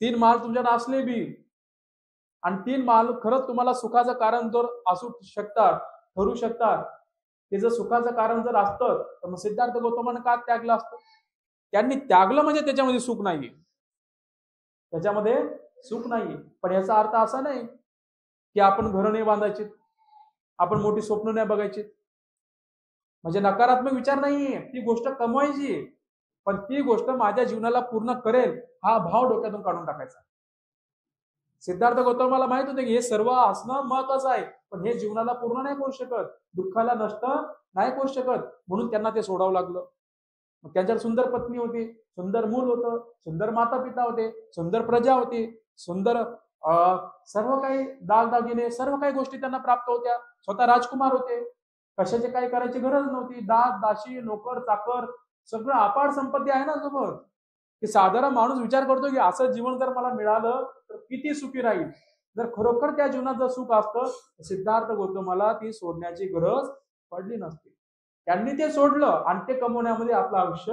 तीन महाल तुमच्याकडे असले बी. आणि तीन महाल खरंच तुम्हाला सुखाचं कारण जर असू शकतात ठरू शकतात ते जर सुखाचं कारण जर असतं तर मग सिद्धार्थ गौतमानं का त्यागलं असतं? त्यांनी त्यागलं म्हणजे त्याच्यामध्ये सुख नाहीये. त्याच्यामध्ये सुख नाहीये. पण याचा अर्थ असा नाही की आपण घरं नाही बांधायची आपण मोठी स्वप्न नाही बघायची म्हणजे नकारात्मक विचार नाहीये. ती गोष्ट कमवायची पण ती गोष्ट माझ्या जीवनाला पूर्ण करेल हा भाव डोक्यातून काढून टाकायचा. सिद्धार्थ गौतमाला माहीत होते की हे सर्व असणं महत्वाचं आहे पण हे जीवनाला पूर्ण नाही करू शकत दुःखाला नष्ट नाही करू शकत म्हणून त्यांना ते सोडावं लागलं. मग त्यांच्यावर सुंदर पत्नी होती सुंदर मूल होतं सुंदर माता पिता होते सुंदर प्रजा होती सुंदर सर्व काही दागदागिने सर्व काही गोष्टी त्यांना प्राप्त होत्या. स्वतः राजकुमार होते. कशाचे काही करायची गरज नव्हती. दास दाशी नोकर चाकर सगळं अपार संपत्ती आहे ना सोबत. की साधारण माणूस विचार करतो की असं जीवन जर मला मिळालं तर किती सुखी राहील? जर खरोखर त्या जीवनात जर सुख असतं सिद्धार्थ गौतमाला ती सोडण्याची गरज पडली नसती. त्यांनी ते सोडलं आणि ते कमवण्यामध्ये आपलं आयुष्य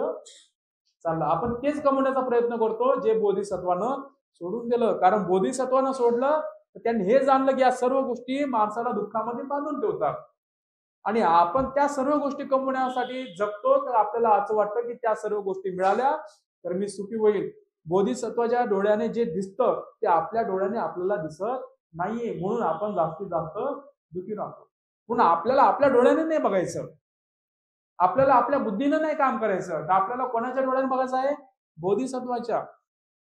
चाललं. आपण तेच कमवण्याचा प्रयत्न करतो जे बोधिसत्वानं सोडून दिलं. कारण बोधिसत्वानं सोडलं तर त्यांनी हे जाणलं की या सर्व गोष्टी माणसाला दुःखामध्ये बांधून ठेवतात. आणि आपण त्या सर्व गोष्टी कमवण्यासाठी जगतो तर आपल्याला असं वाटतं की त्या सर्व गोष्टी मिळाल्या तर मी सुखी होईल बोधिसत्वाच्या डोळ्याने जे दिसतं ते आपल्या डोळ्याने आपल्याला दिसत नाहीये. म्हणून आपण जास्तीत जास्त दुखी राहतो. पण आपल्याला आपल्या डोळ्याने नाही बघायचं. आपल्याला आपल्या बुद्धीनं नाही काम करायचं. तर आपल्याला कोणाच्या डोळ्याने बघायचं आहे? बोधिसत्वाच्या.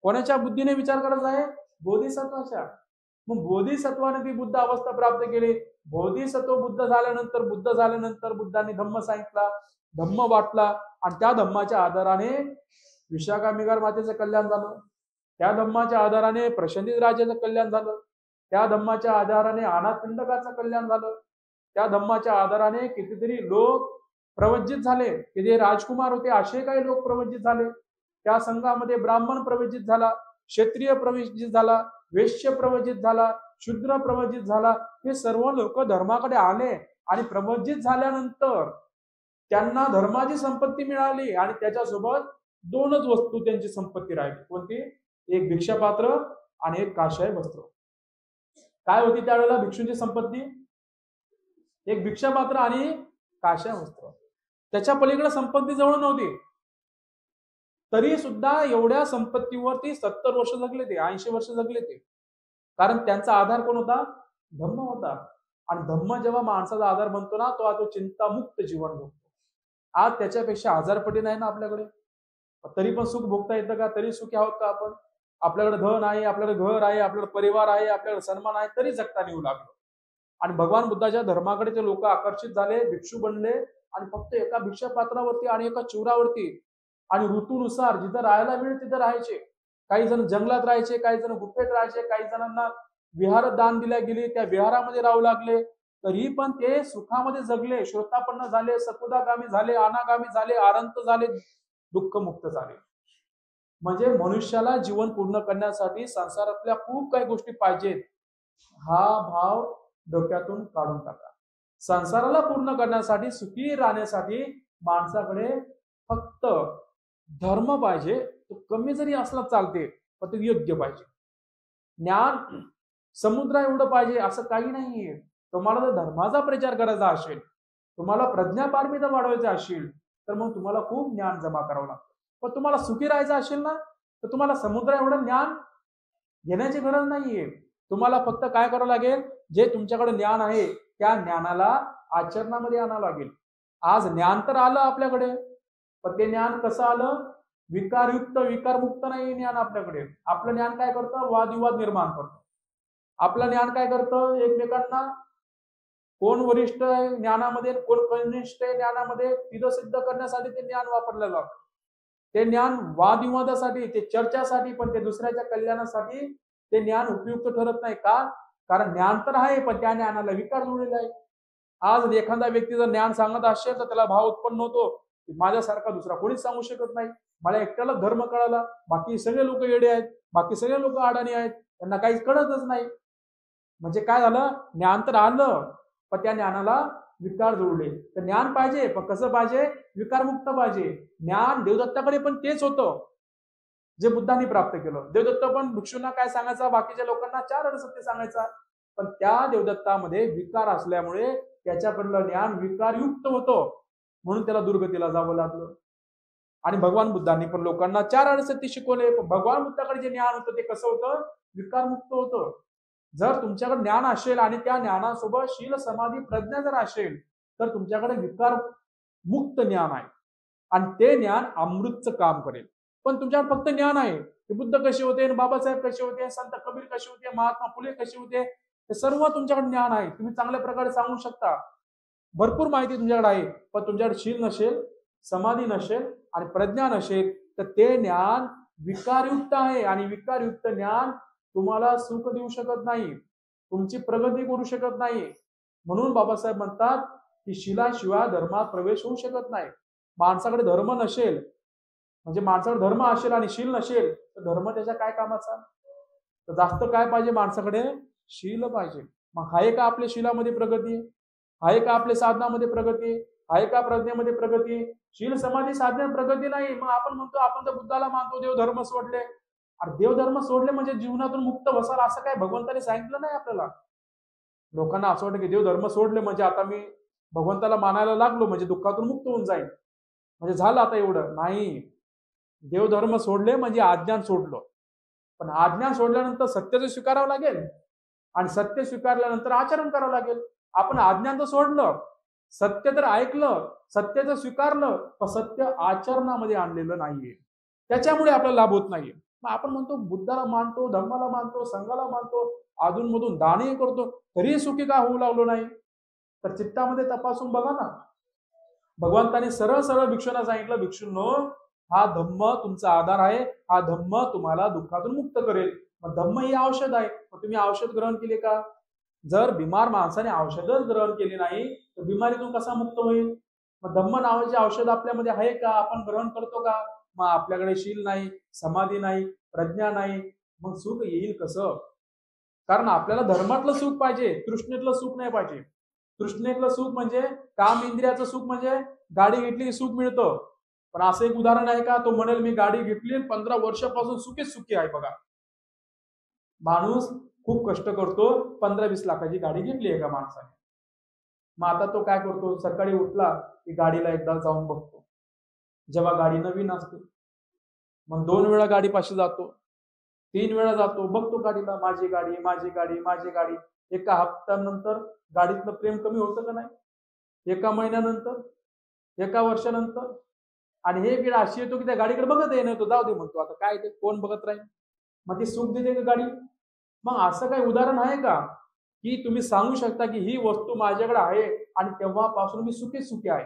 कोणाच्या बुद्धीने विचार करायचा आहे? बोधिसत्वाच्या. मग बोधिसत्वाने ती बुद्ध अवस्था प्राप्त केली. बोधिसत्व बुद्ध झाल्यानंतर बुद्ध झाल्यानंतर बुद्धाने धम्म सांगितला धम्म वाटला आणि त्या धम्माच्या आधाराने विशाखामिगार मातेचं कल्याण झालं. त्या धम्माच्या आधाराने प्रशंदित राजाचं कल्याण झालं. त्या धम्माच्या आधाराने अनाथपिंडकाचं कल्याण झालं. त्या धम्माच्या आधाराने कितीतरी लोक प्रवज्जित झाले. की जे राजकुमार होते असे काही लोक प्रवज्जित झाले. त्या संघामध्ये ब्राह्मण प्रवजित झाला क्षत्रिय प्रवजित झाला वेश्य प्रवचित झाला शूद्र प्रवचित झाला. हे सर्व लोक धर्माकडे आले आणि प्रवजित झाल्यानंतर त्यांना धर्माची संपत्ती मिळाली आणि त्याच्यासोबत दोनच वस्तू त्यांची संपत्ती राहिली. कोणती? एक भिक्षापात्र आणि एक काशाय वस्त्र. काय होती त्यावेळेला भिक्षूंची संपत्ती? एक भिक्षापात्र आणि काशाय वस्त्र. त्याच्या पलीकडे संपत्ती जवळ नव्हती. तरी सुद्धा एवढ्या संपत्तीवरती सत्तर वर्ष जगले ते ऐंशी वर्ष जगले ते. कारण त्यांचा आधार कोण होता? धम्म होता. आणि धम्म जेव्हा माणसाचा आधार बनतो ना तो तो चिंतामुक्त जीवन बनतो आज त्याच्यापेक्षा आजारपटी नाही ना आपल्याकडे? तरी पण सुख भोगता येतं का? तरी सुखी आहोत का आपण? आपल्याकडे धन आहे आपल्याकडे घर आहे आपल्याकडे परिवार आहे आपल्याकडे सन्मान आहे तरी जगता येऊ लागलो. आणि भगवान बुद्धाच्या धर्माकडे ते लोक आकर्षित झाले भिक्षू बनले आणि फक्त एका भिक्षा पात्रावरती आणि एका चिवरावरती आणि ऋतूनुसार जिथं राहायला मिळेल तिथं राहायचे. काही जण जंगलात राहायचे काही जण गुफेत राहायचे काही जणांना विहार दान दिल्या गेले त्या विहारामध्ये राहू लागले. तरी पण ते सुखामध्ये जगले श्रोतापन्न झाले सकुदागामी झाले अनागामी झाले आरंत झाले दुःखमुक्त झाले. म्हणजे मनुष्याला जीवन पूर्ण करण्यासाठी संसारातल्या खूप काही गोष्टी पाहिजेत हा भाव डोक्यातून काढून टाका. संसाराला पूर्ण करण्यासाठी सुखी राहण्यासाठी माणसाकडे फक्त धर्म पाहिजे तो कमी जरी असला चालते पण तो योग्य पाहिजे. ज्ञान समुद्र एवढं पाहिजे असं काही नाहीये. तुम्हाला जर धर्माचा प्रचार करायचा असेल तुम्हाला प्रज्ञा पारमिता वाढवायचा असेल तर मग तुम्हाला खूप ज्ञान जमा करावं लागतं. पण तुम्हाला सुखी राहायचं असेल ना तर तुम्हाला समुद्र एवढं ज्ञान घेण्याची गरज नाहीये. तुम्हाला फक्त काय करावं लागेल? जे तुमच्याकडे ज्ञान आहे त्या ज्ञानाला आचरणामध्ये आणावं लागेल. आज ज्ञान तर आलं आपल्याकडे पण ते ज्ञान कसं आलं? विकारयुक्त विकारमुक्त नाही ज्ञान आपल्याकडे. आपलं ज्ञान काय करतं? वादविवाद निर्माण करतं. आपलं ज्ञान काय करतं? एकमेकांना कोण वरिष्ठ आहे ज्ञानामध्ये कोण कनिष्ठ आहे ज्ञानामध्ये तिथं सिद्ध करण्यासाठी ते ज्ञान वापरलं जातं ते ज्ञान वादविवादासाठी ते चर्चासाठी पण ते दुसऱ्याच्या कल्याणासाठी ते ज्ञान उपयुक्त ठरत नाही. का? कारण ज्ञान तर आहे पण त्या ज्ञानाला विकार जोडलेला आहे. आज एखादा व्यक्ती जर ज्ञान सांगत असेल तर त्याला भाव उत्पन्न होतो. की माझ्यासारखा दुसरा कोणीच सांगू शकत नाही. मला एकट्याला धर्म कळाला. बाकी सगळे लोक येडे आहेत. बाकी सगळे लोक अडाणी आहेत. त्यांना काहीच कळतच नाही. म्हणजे काय झालं? ज्ञान तर आलं. पण त्या ज्ञानाला विकार जोडले. तर ज्ञान पाहिजे पण कसं पाहिजे? विकारमुक्त पाहिजे. ज्ञान देवदत्ताकडे पण तेच होतं. जे बुद्धांनी प्राप्त केलं. देवदत्त पण भिक्षूंना काय सांगायचा? बाकीच्या लोकांना चार अडसत्य सांगायचा. पण त्या देवदत्तामध्ये विकार असल्यामुळे त्याच्याकडलं ज्ञान विकारयुक्त होतं. म्हणून त्याला दुर्गतीला जावं लागलं. आणि भगवान बुद्धांनी पण लोकांना चार अडसत्ती शिकवले. पण भगवान बुद्धाकडे जे ज्ञान होतं ते कसं होतं? विकारमुक्त होतं. जर तुमच्याकडे ज्ञान असेल आणि त्या ज्ञानासोबत शील समाधी प्रज्ञा जर असेल तर तुमच्याकडे विकार मुक्त ज्ञान आहे. आणि ते ज्ञान अमृतचं काम करेल. पण तुमच्याकडे फक्त ज्ञान आहे. की बुद्ध कसे होते बाबासाहेब कसे होते संत कबीर कसे होते महात्मा फुले कसे होते हे सर्व तुमच्याकडे ज्ञान आहे. तुम्ही चांगल्या प्रकारे सांगू शकता. भरपूर माहिती तुमच्याकडे आहे. पण तुमच्याकडे शील नसेल समाधी नसेल आणि प्रज्ञा नसेल तर ते ज्ञान विकारयुक्त आहे. आणि विकारयुक्त ज्ञान तुम्हाला सुख देऊ शकत नाही तुमची प्रगती करू शकत नाही. म्हणून बाबासाहेब म्हणतात की शिलाशिवाय धर्मात प्रवेश होऊ शकत नाही. माणसाकडे धर्म नसेल म्हणजे माणसाकडे धर्म असेल आणि शील नसेल तर धर्म त्याच्या काय कामाचा? तर जास्त काय पाहिजे माणसाकडे? शील पाहिजे. मग आहे का आपल्या शिलामध्ये प्रगती? आहे का आपल्या साधनामध्ये प्रगती? आहे का प्रज्ञेमध्ये प्रगती? शील समाधी साधण्यात प्रगती नाही. मग आपण म्हणतो आपण तर बुद्धाला मानतो देव धर्म सोडले. अरे देवधर्म सोडले म्हणजे जीवनातून मुक्त बसाल असं काय भगवंताने सांगितलं नाही आपल्याला? लोकांना असं वाटतं की देवधर्म सोडले म्हणजे आता मी भगवंताला मानायला लागलो म्हणजे दुःखातून मुक्त होऊन जाईल म्हणजे झालं आता एवढं. नाही. देवधर्म सोडले म्हणजे आज्ञान सोडलं. पण आज्ञान सोडल्यानंतर सत्याचं स्वीकारावं लागेल. आणि सत्य स्वीकारल्यानंतर आचरण करावं लागेल. आपण आज्ञान तर सोडलं सत्य तर ऐकलं सत्याचं स्वीकारलं पण सत्य आचरणामध्ये आणलेलं नाहीये. त्याच्यामुळे आपल्याला लाभ होत नाहीये. मग आपण म्हणतो बुद्धाला मानतो धर्माला मानतो संघाला मानतो अधूनमधून दानही करतो तरीही सुखी का होऊ लागलो नाही? तर चित्तामध्ये तपासून बघा ना. भगवंताने सरळ सरळ भिक्षूंना सांगितलं भिक्षूंनो हा धम्म तुमचा आधार आहे. हा धम्म तुम्हाला दुःखातून मुक्त करेल. मग धम्म हे औषध आहे. मग तुम्ही औषध ग्रहण केले का? जर बिमार माणसाने औषधच ग्रहण केली नाही तर बिमारीतून कसा मुक्त होईल? मग धम्म नावाचे औषध आपल्यामध्ये आहे का? आपण ग्रहण करतो का? मग आपल्याकडे शील नाही समाधी नाही प्रज्ञा नाही मग सुख येईल कसं? कारण आपल्याला धर्मातलं सुख पाहिजे तृष्णेतलं सुख नाही पाहिजे. तृष्णेतलं सुख म्हणजे काम इंद्रियाचं सुख म्हणजे गाडी घेतली की सुख मिळतं. पण असं एक उदाहरण आहे का? तो म्हणेल मी गाडी घेतली पंधरा वर्षापासून सुखीच सुखी आहे बघा. माणूस खूप कष्ट करतो पंधरा वीस लाखाची गाडी घेतली एका माणसाने. मग आता तो काय करतो? सकाळी उठला की गाडीला एकदा जाऊन बघतो. जेव्हा गाडी नवीन असते मग दोन वेळा गाडी पाशी जातो तीन वेळा जातो बघतो गाडीला माझी गाडी माझी गाडी माझी गाडी. एका हप्त्यानंतर गाडीतलं प्रेम कमी होतं का नाही? एका महिन्यानंतर एका वर्षानंतर. आणि हे वेळ अशी येतो की त्या गाडीकडे बघत आहे तो जाऊ दे म्हणतो आता काय ते कोण बघत राहील? मग ती सुख देते का गाडी? मग असं काही उदाहरण आहे का? की तुम्ही सांगू शकता की ही वस्तू माझ्याकडे आहे आणि तेव्हापासून मी सुखी सुखी आहे.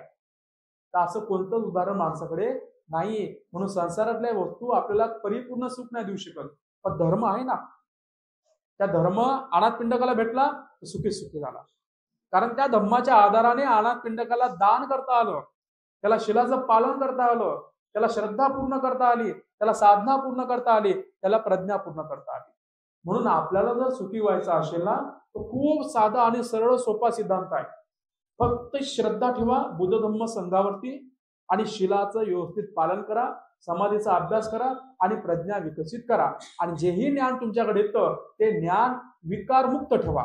तर असं कोणतंच उदाहरण माणसाकडे नाहीये. म्हणून संसारातल्या वस्तू आपल्याला परिपूर्ण सुख नाही देऊ शकत. पण धर्म आहे ना. त्या धर्म अनाथ पिंडकाला भेटला तर सुखी सुखी झाला. कारण त्या धर्माच्या आधाराने अनाथ पिंडकाला दान करता आलं. त्याला शिलाचं पालन करता आलं. त्याला श्रद्धा पूर्ण करता आली. त्याला साधना पूर्ण करता आली. त्याला प्रज्ञा पूर्ण करता आली. म्हणून आपल्याला जर सुखी व्हायचं असेल ना तर खूप साधा आणि सरळ सोपा सिद्धांत आहे. फक्त श्रद्धा ठेवा बुद्ध धम्म संघावरती आणि शिलाचं व्यवस्थित पालन करा समाधीचा अभ्यास करा आणि प्रज्ञा विकसित करा. आणि जेही ज्ञान तुमच्याकडे येतं ते ज्ञान विकारमुक्त ठेवा.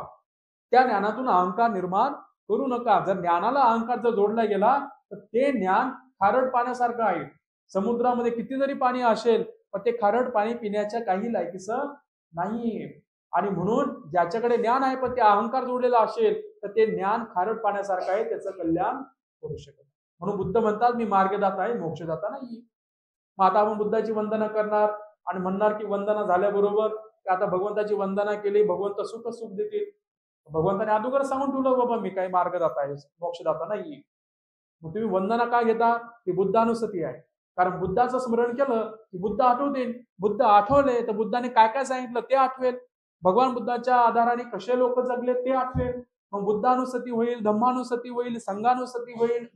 त्या ज्ञानातून अहंकार निर्माण करू नका. जर ज्ञानाला अहंकार जर जोडला गेला तर ते ज्ञान खारट पाण्यासारखं आहे. समुद्रामध्ये किती जरी पाणी असेल पण ते खारट पाणी पिण्याच्या काही लायकीचं नाही आणि म्हणून ज्याच्याकडे ज्ञान आहे पण ते अहंकार जोडलेला असेल तर ते ज्ञान खारट पाण्यासारखं आहे त्याचं कल्याण करू शकत म्हणून बुद्ध म्हणतात मी मार्गदाता आहे मोक्षदाता नाही मग आता आपण बुद्धाची वंदना करणार आणि म्हणणार की वंदना झाल्याबरोबर आता भगवंताची वंदना केली भगवंत सुख सुख देतील. भगवंताने अगोदर सांगून ठेवलं बाबा मी काही मार्गदाता आहे मोक्षदाता नाही मग तुम्ही वंदना काय घेता? ती बुद्धानुसती आहे. कारण बुद्धाचं स्मरण केलं की बुद्ध आठवतील. बुद्ध आठवले तर बुद्धाने काय काय सांगितलं ते आठवेल. भगवान बुद्धाच्या आधाराने कसे लोक जगले ते आठवेल. मग बुद्धानुसती होईल धम्मानुसती होईल संघानुसती होईल.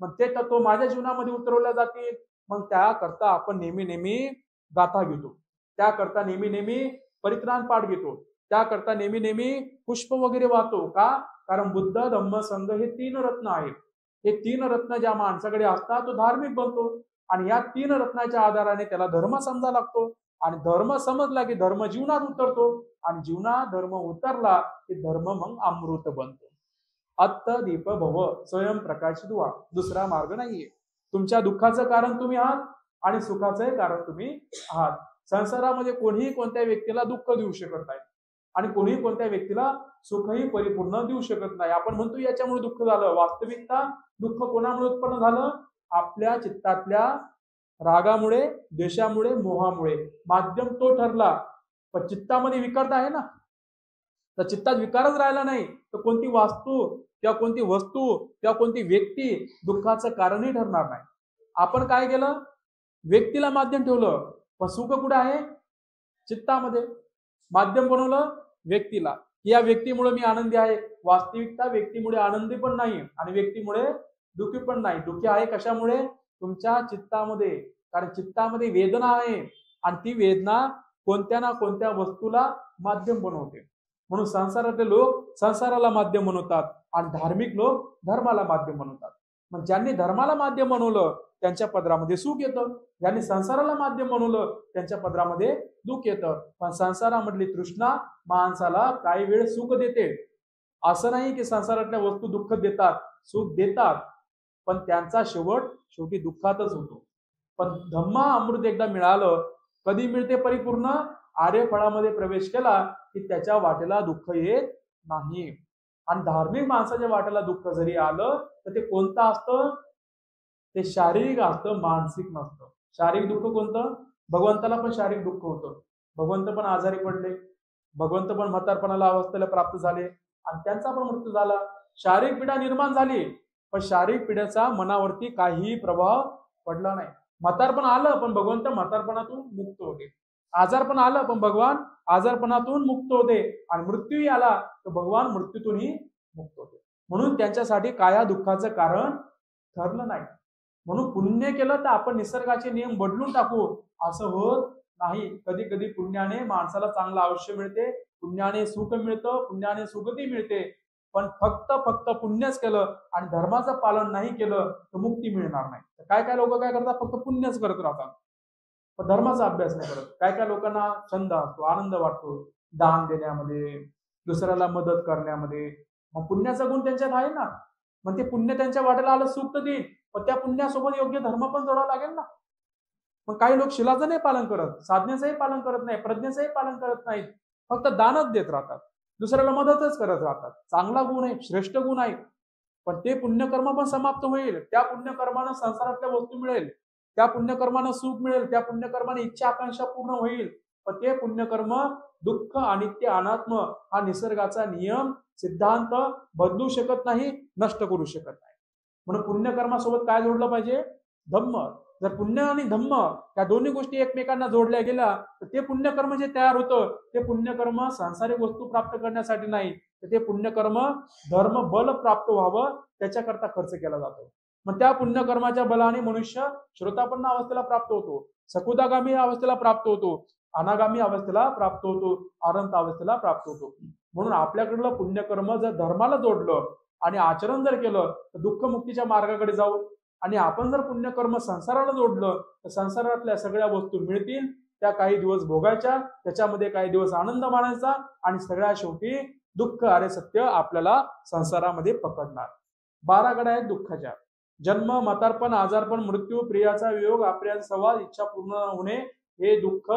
मग ते तत्व माझ्या जीवनामध्ये उतरवल्या जातील. मग त्याकरता आपण नेहमी नेहमी गाथा घेतो. त्याकरता नेहमी नेहमी परित्राण पाठ घेतो. त्याकरता नेहमी नेहमी पुष्प वगैरे वाहतो का? कारण बुद्ध धम्म संघ हे तीन रत्न आहेत. हे तीन रत्न ज्या माणसाकडे असतात तो धार्मिक बनतो. आणि या तीन रत्नाच्या आधाराने त्याला धर्म समजा लागतो. आणि धर्म समजला की धर्म जीवनात उतरतो. आणि जीवनात धर्म उतरला की धर्म मग अमृत बनतो. अत्त दीप भव स्वयंप्रकाशित व्हा. दुसरा मार्ग नाहीये. तुमच्या दुःखाचं कारण तुम्ही आहात आणि सुखाचंही कारण तुम्ही आहात. संसारामध्ये कोणीही कोणत्या व्यक्तीला दुःख देऊ शकत नाही. आणि कोणीही कोणत्या व्यक्तीला सुखही परिपूर्ण देऊ शकत नाही. आपण म्हणतो याच्यामुळे दुःख झालं. वास्तविकता दुःख कोणामुळे उत्पन्न झालं? आपल्या चित्तातल्या रागामुळे द्वेषामुळे मोहामुळे. माध्यम तो ठरला पण चित्तामध्ये विकार आहे ना. तर चित्तात विकारच राहिला नाही. तर कोणती वास्तू किंवा कोणती वस्तू किंवा कोणती व्यक्ती दुःखाचं कारणही ठरणार नाही. आपण काय केलं? व्यक्तीला माध्यम ठेवलं. पण सुख कुठं आहे? चित्तामध्ये. माध्यम बनवलं व्यक्तीला. या व्यक्तीमुळे मी आनंदी आहे. वास्तविकता व्यक्तीमुळे आनंदी पण नाही आणि व्यक्तीमुळे दुःखी पण नाही. दुःखी आहे कशामुळे? तुमच्या चित्तामध्ये. कारण चित्तामध्ये वेदना आहे. आणि ती वेदना कोणत्या ना कोणत्या वस्तूला माध्यम बनवते. म्हणून संसारातले लोक संसाराला माध्यम बनवतात आणि धार्मिक लोक धर्माला माध्यम बनवतात. मग ज्यांनी धर्माला माध्यम बनवलं त्यांच्या पदरामध्ये सुख येतं. ज्यांनी संसाराला माध्यम बनवलं त्यांच्या पदरामध्ये दुःख येतं. पण संसारामधली तृष्णा माणसाला काही वेळ सुख देते. असं नाही की संसारातल्या वस्तू दुःख देतात सुख देतात. पण त्यांचा शेवट शेवटी दुःखातच होतो. पण धम्मा अमृत एकदा मिळालं कधी मिळते परिपूर्ण? आर्यफळामध्ये प्रवेश केला की त्याच्या वाटेला दुःख येत नाही. आणि धार्मिक माणसाच्या वाटेला दुःख जरी आलं तर ते कोणतं असतं? ते शारीरिक असतं मानसिक नसतं. शारीरिक दुःख कोणतं? भगवंताला पण शारीरिक दुःख होतं. भगवंत पण आजारी पडले. भगवंत पण म्हातारपणाला अवस्थेला प्राप्त झाले. आणि त्यांचा पण मृत्यू झाला. शारीरिक पीडा निर्माण झाली. पण शारीरिक पिढ्याचा मनावरती काहीही प्रभाव पडला नाही. म्हातारपण आलं पण भगवंत म्हातारपणातून मुक्त होते. आजारपण आलं पण भगवान आजारपणातून मुक्त होते. आणि मृत्यूही आला तर भगवान मृत्यूतूनही मुक्त होते. म्हणून त्यांच्यासाठी काया दुःखाचं कारण ठरलं नाही. म्हणून पुण्य केलं तर आपण निसर्गाचे नियम बदलून टाकू असं होत नाही. कधी कधी पुण्याने माणसाला चांगलं आयुष्य मिळते पुण्याने सुख मिळतं पुण्याने सुगती मिळते. पण फक्त फक्त पुण्यच केलं आणि धर्माचं पालन नाही केलं तर मुक्ती मिळणार नाही. तर काय काय लोक काय करतात? फक्त पुण्यच करत राहतात. पण धर्माचा अभ्यास नाही करत. काय काय लोकांना छंद असतो आनंद वाटतो दान देण्यामध्ये दुसऱ्याला मदत करण्यामध्ये. मग पुण्याचा गुण त्यांच्यात आहे ना. मग ते पुण्य त्यांच्या वाटेला आलं सुख तर देईल. पण त्या पुण्यासोबत योग्य धर्म पण जोडावा लागेल ना. मग काही लोक शिलाचं नाही पालन करत साधनेचंही पालन करत नाही प्रज्ञेचंही पालन करत नाहीत. फक्त दानच देत राहतात. दुसऱ्याला मदतच करत राहतात. चांगला गुण आहे श्रेष्ठ गुण आहे. पण ते पुण्यकर्म पण समाप्त होईल. त्या पुण्यकर्मानं संसारातल्या वस्तू मिळेल. त्या पुण्यकर्मानं सुख मिळेल. त्या पुण्यकर्माने इच्छा आकांक्षा पूर्ण होईल. पण ते पुण्यकर्म दुःख अनित्य अनात्म हा निसर्गाचा नियम सिद्धांत बदलू शकत नाही नष्ट करू शकत नाही. म्हणून पुण्यकर्मासोबत काय जोडलं पाहिजे? धम्म. जर पुण्य आणि धम्म या दोन्ही गोष्टी एकमेकांना जोडल्या गेल्या तर ते पुण्यकर्म जे तयार होतं ते पुण्यकर्म सांसारिक वस्तू प्राप्त करण्यासाठी नाही तर ते पुण्यकर्म धर्म बल प्राप्त व्हावं त्याच्याकरता खर्च केला जातो. मग त्या पुण्यकर्माच्या बलाने मनुष्य श्रोतापन्न अवस्थेला प्राप्त होतो सकुदागामी अवस्थेला प्राप्त होतो अनागामी अवस्थेला प्राप्त होतो आरंत अवस्थेला प्राप्त होतो. म्हणून आपल्याकडलं पुण्यकर्म जर धर्माला जोडलं आणि आचरण जर केलं तर दुःख मुक्तीच्या मार्गाकडे जाऊ आणि आपण जर पुण्यकर्म संसाराला जोडलं तर संसारातल्या सगळ्या वस्तू मिळतील. त्या काही दिवस भोगायच्या त्याच्यामध्ये काही दिवस आनंद मानायचा आणि सगळ्या शेवटी दुःख अरे सत्य आपल्याला संसारामध्ये पकडणार. बारा गड्या आहेत दुःखाच्या. जन्म मतार्पण आजारपण मृत्यू प्रियाचा वियोग आपल्या संवाद इच्छा पूर्ण होणे हे दुःख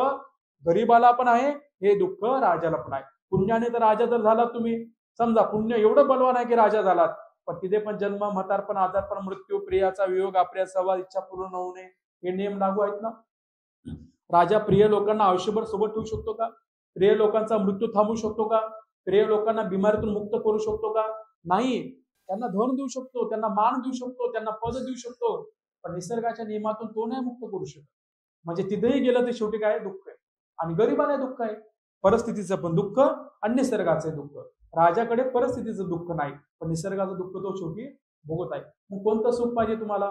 गरीबाला पण आहे हे दुःख राजाला पण आहे. पुण्याने तर राजा जर झालात तुम्ही. समजा पुण्य एवढं बलवान आहे की राजा झालात. पण तिथे पण जन्म म्हातारपण आजारपण मृत्यू प्रियाचा वियोग अप्रिया सवाल इच्छा पूर्ण होणे हे नियम लागू आहेत ना? राजा प्रिय लोकांना आयुष्यभर सोबत ठेवू शकतो का? प्रिय लोकांचा मृत्यू थांबवू शकतो का? प्रिय लोकांना बिमारीतून मुक्त करू शकतो का? नाही. त्यांना धन देऊ शकतो त्यांना मान देऊ शकतो त्यांना पद देऊ शकतो पण निसर्गाच्या नियमातून तो नाही मुक्त करू शकत. म्हणजे तिथेही गेलं तर शेवटी काय? दुःख आहे. आणि गरिबाला दुःख आहे. परिस्थितीचं पण दुःख आणि निसर्गाचं दुःख. राजाकडे परिस्थितीचं दुःख नाही पण निसर्गाचं दुःख तो शेवटी भोगत आहे. मग कोणतं सुख पाहिजे तुम्हाला?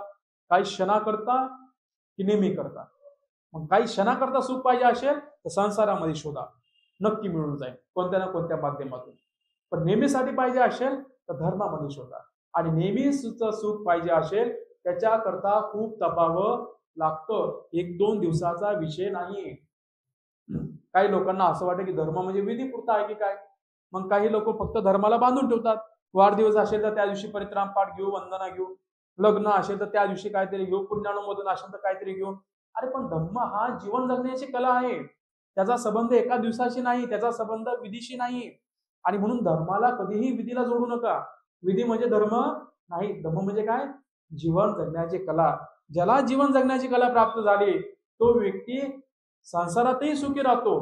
काही क्षणा करता की नेहमी करता? मग काही क्षणाकरता सुख पाहिजे असेल तर संसारामध्ये शोधा. नक्की मिळून जाईल कोणत्या ना कोणत्या माध्यमातून. पण नेहमीसाठी पाहिजे असेल तर धर्मामध्ये शोधा. आणि नेहमी सुख पाहिजे असेल त्याच्याकरता खूप तपावं लागतं. एक दोन दिवसाचा विषय नाही काही लोकांना असं वाटतं की धर्म म्हणजे विधी पुरता आहे की काय? मग काही लोक फक्त धर्माला बांधून ठेवतात. वाढदिवस असेल तर त्या दिवशी परित्राम पाठ घेऊ वंदना घेऊ लग्न असेल तर त्या दिवशी काहीतरी घेऊ पुण्यानुमोदन असेल तर काहीतरी घेऊ. अरे पण धम्म हा जीवन जगण्याची कला आहे. त्याचा संबंध एका दिवसाशी नाही त्याचा संबंध विधीशी नाही. आणि म्हणून धर्माला कधीही विधीला जोडू नका. विधी म्हणजे धर्म नाही धर्म म्हणजे काय? जीवन जगण्याची कला. ज्याला जीवन जगण्याची कला प्राप्त झाली तो व्यक्ती संसारातही सुखी राहतो.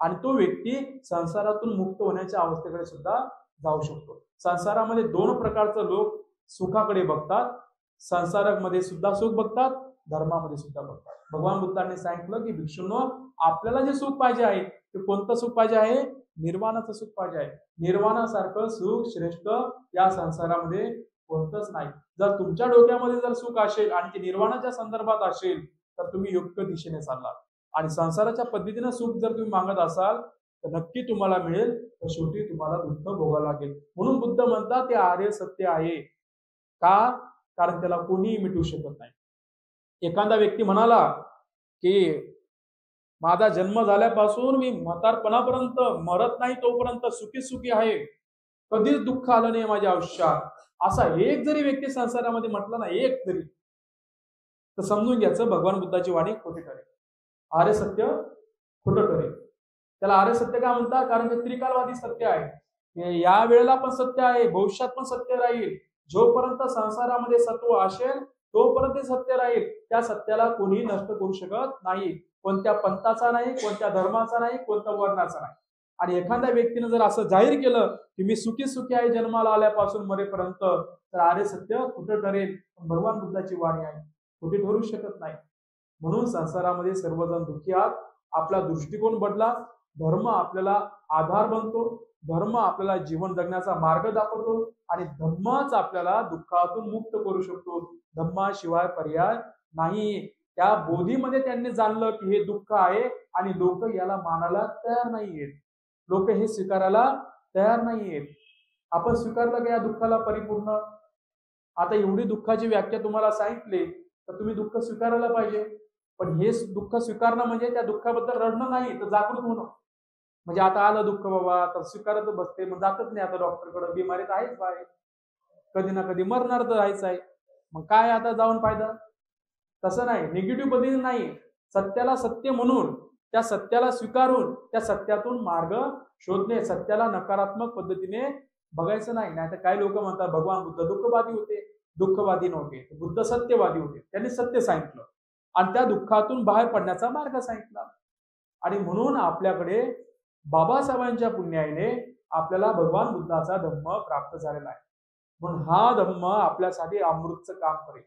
आणि तो व्यक्ती संसारातून मुक्त होण्याच्या अवस्थेकडे सुद्धा जाऊ शकतो. संसारामध्ये दोन प्रकारचं लोक सुखाकडे बघतात. संसारामध्ये सुद्धा सुख बघतात. धर्मामध्ये सुद्धा बघतात. भगवान बुद्धांनी सांगितलं की भिक्षूंनो आपल्याला जे सुख पाहिजे आहे ते कोणतं सुख पाहिजे आहे? निर्वाणाचं सुख पाहिजे आहे. निर्वाणासारखं सुख श्रेष्ठ या संसारामध्ये कोणतंच नाही. जर तुमच्या डोक्यामध्ये जर सुख असेल आणि ते निर्वाणाच्या संदर्भात असेल तर तुम्ही योग्य दिशेने चालला आणि संसाराच्या पद्धतीनं सुख जर तुम्ही मागत असाल तर नक्की तुम्हाला मिळेल. तर शेवटी तुम्हाला दुःख भोगावं लागेल. म्हणून बुद्ध म्हणतात ते आर्य सत्य आहे. का? कारण त्याला कोणीही मिटवू शकत नाही. एखादा व्यक्ती म्हणाला की माझा जन्म झाल्यापासून मी म्हातारपणापर्यंत मरत नाही तोपर्यंत सुखी सुखी आहे. कधीच दुःख आलं नाही माझ्या आयुष्यात. असा एक जरी व्यक्ती संसारामध्ये म्हटलं ना एक जरी तर समजून घ्यायचं भगवान बुद्धाची वाणी खोटी ठरेल. आर्य सत्य खोटं ठरेल. त्याला आर्य सत्य का म्हणतात? कारण ते त्रिकालवादी सत्य आहे. या वेळेला पण सत्य आहे भविष्यात पण सत्य राहील. जोपर्यंत संसारामध्ये सत्व असेल तोपर्यंत सत्य राहील. त्या सत्याला कोणी नष्ट करू शकत नाही. कोणत्या पंथाचा नाही कोणत्या धर्माचा नाही कोणत्या वर्णाचा नाही. आणि एखाद्या व्यक्तीनं जर असं जाहीर केलं की मी सुखी सुखी आहे जन्माला आल्यापासून मरेपर्यंत तर आर्य सत्य कुठं ठरेल. भगवान बुद्धाची वाणी आहे. कुठे ठरू शकत नाही. म्हणून संसारामध्ये सर्वजण दुःखी आहात. आपला दृष्टिकोन बदला. धर्म आपल्याला आधार बनतो. धर्म आपल्याला जीवन जगण्याचा मार्ग दाखवतो. आणि धम्मच आपल्याला दुःखातून मुक्त करू शकतो. धम्माशिवाय पर्याय नाही. त्या बोधीमध्ये त्यांनी जाणलं की हे दुःख आहे आणि लोक याला मानायला तयार नाहीयेत. लोक हे स्वीकारायला तयार नाहीयेत. आपण स्वीकारलं का या दुःखाला परिपूर्ण? आता एवढी दुःखाची व्याख्या तुम्हाला सांगितली तर तुम्ही दुःख स्वीकारायला पाहिजे. पण हे दुःख स्वीकारणं म्हणजे त्या दुःखाबद्दल रडणं नाही तर जागृत होणं. म्हणजे आता आलं दुःख बाबा तर स्वीकारत बसते मग जातच नाही आता डॉक्टरकडे बिमारीत आहेच बाय कधी ना कधी मरणार तर आहेच आहे. मग काय आता जाऊन फायदा? तसं नाही निगेटिव्ह पद्धतीने नाही. सत्याला सत्य म्हणून त्या सत्याला स्वीकारून त्या सत्यातून मार्ग शोधणे सत्याला नकारात्मक पद्धतीने बघायचं नाही. नाही तर काही लोक म्हणतात भगवान बुद्ध दुःखवादी होते. दुःखवादी नव्हते बुद्ध सत्यवादी होते. त्यांनी सत्य सांगितलं. आणि त्या दुःखातून बाहेर पडण्याचा मार्ग सांगितला. आणि म्हणून आपल्याकडे बाबासाहेबांच्या पुण्याईने आपल्याला भगवान बुद्धाचा धम्म प्राप्त झालेला आहे. म्हणून हा धम्म आपल्यासाठी अमृतचं काम करेल.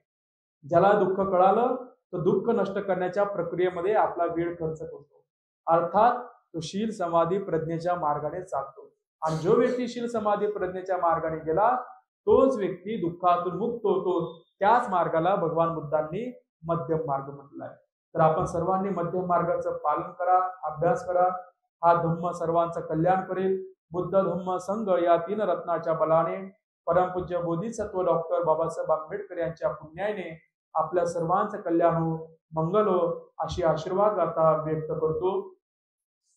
ज्याला दुःख कळालं तर दुःख नष्ट करण्याच्या प्रक्रियेमध्ये आपला वेळ खर्च करतो. अर्थात तो शील समाधी प्रज्ञेच्या मार्गाने चालतो. आणि जो व्यक्ती शील समाधी प्रज्ञेच्या मार्गाने गेला तोच व्यक्ती दुःखातून मुक्त होतो. त्याच मार्गाला भगवान बुद्धांनी मध्यम मार्ग म्हटलाय आहे. तर आपण सर्वांनी मध्यम मार्गाचं पालन करा अभ्यास करा. हा धम्म सर्वांचं कल्याण करेल. बुद्ध धम्म संघ या तीन रत्नाच्या बलाने परमपूज्य बोधिसत्व डॉक्टर बाबासाहेब आंबेडकर यांच्या पुण्याने आपल्या सर्वांचं कल्याण हो मंगल हो अशी आशीर्वाद आता व्यक्त करतो.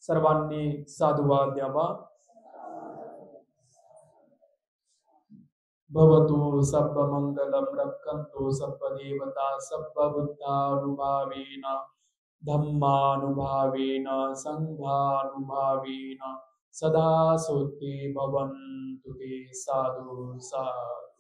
सर्वांनी साधुवाद द्यावा. भवतु सब मंगलम रक्षन्तु सब देवता सब बुद्धानुभावेन धम्मानुभावेन संघानुभावेन सदा सोते भवन्तु ते साधु साधु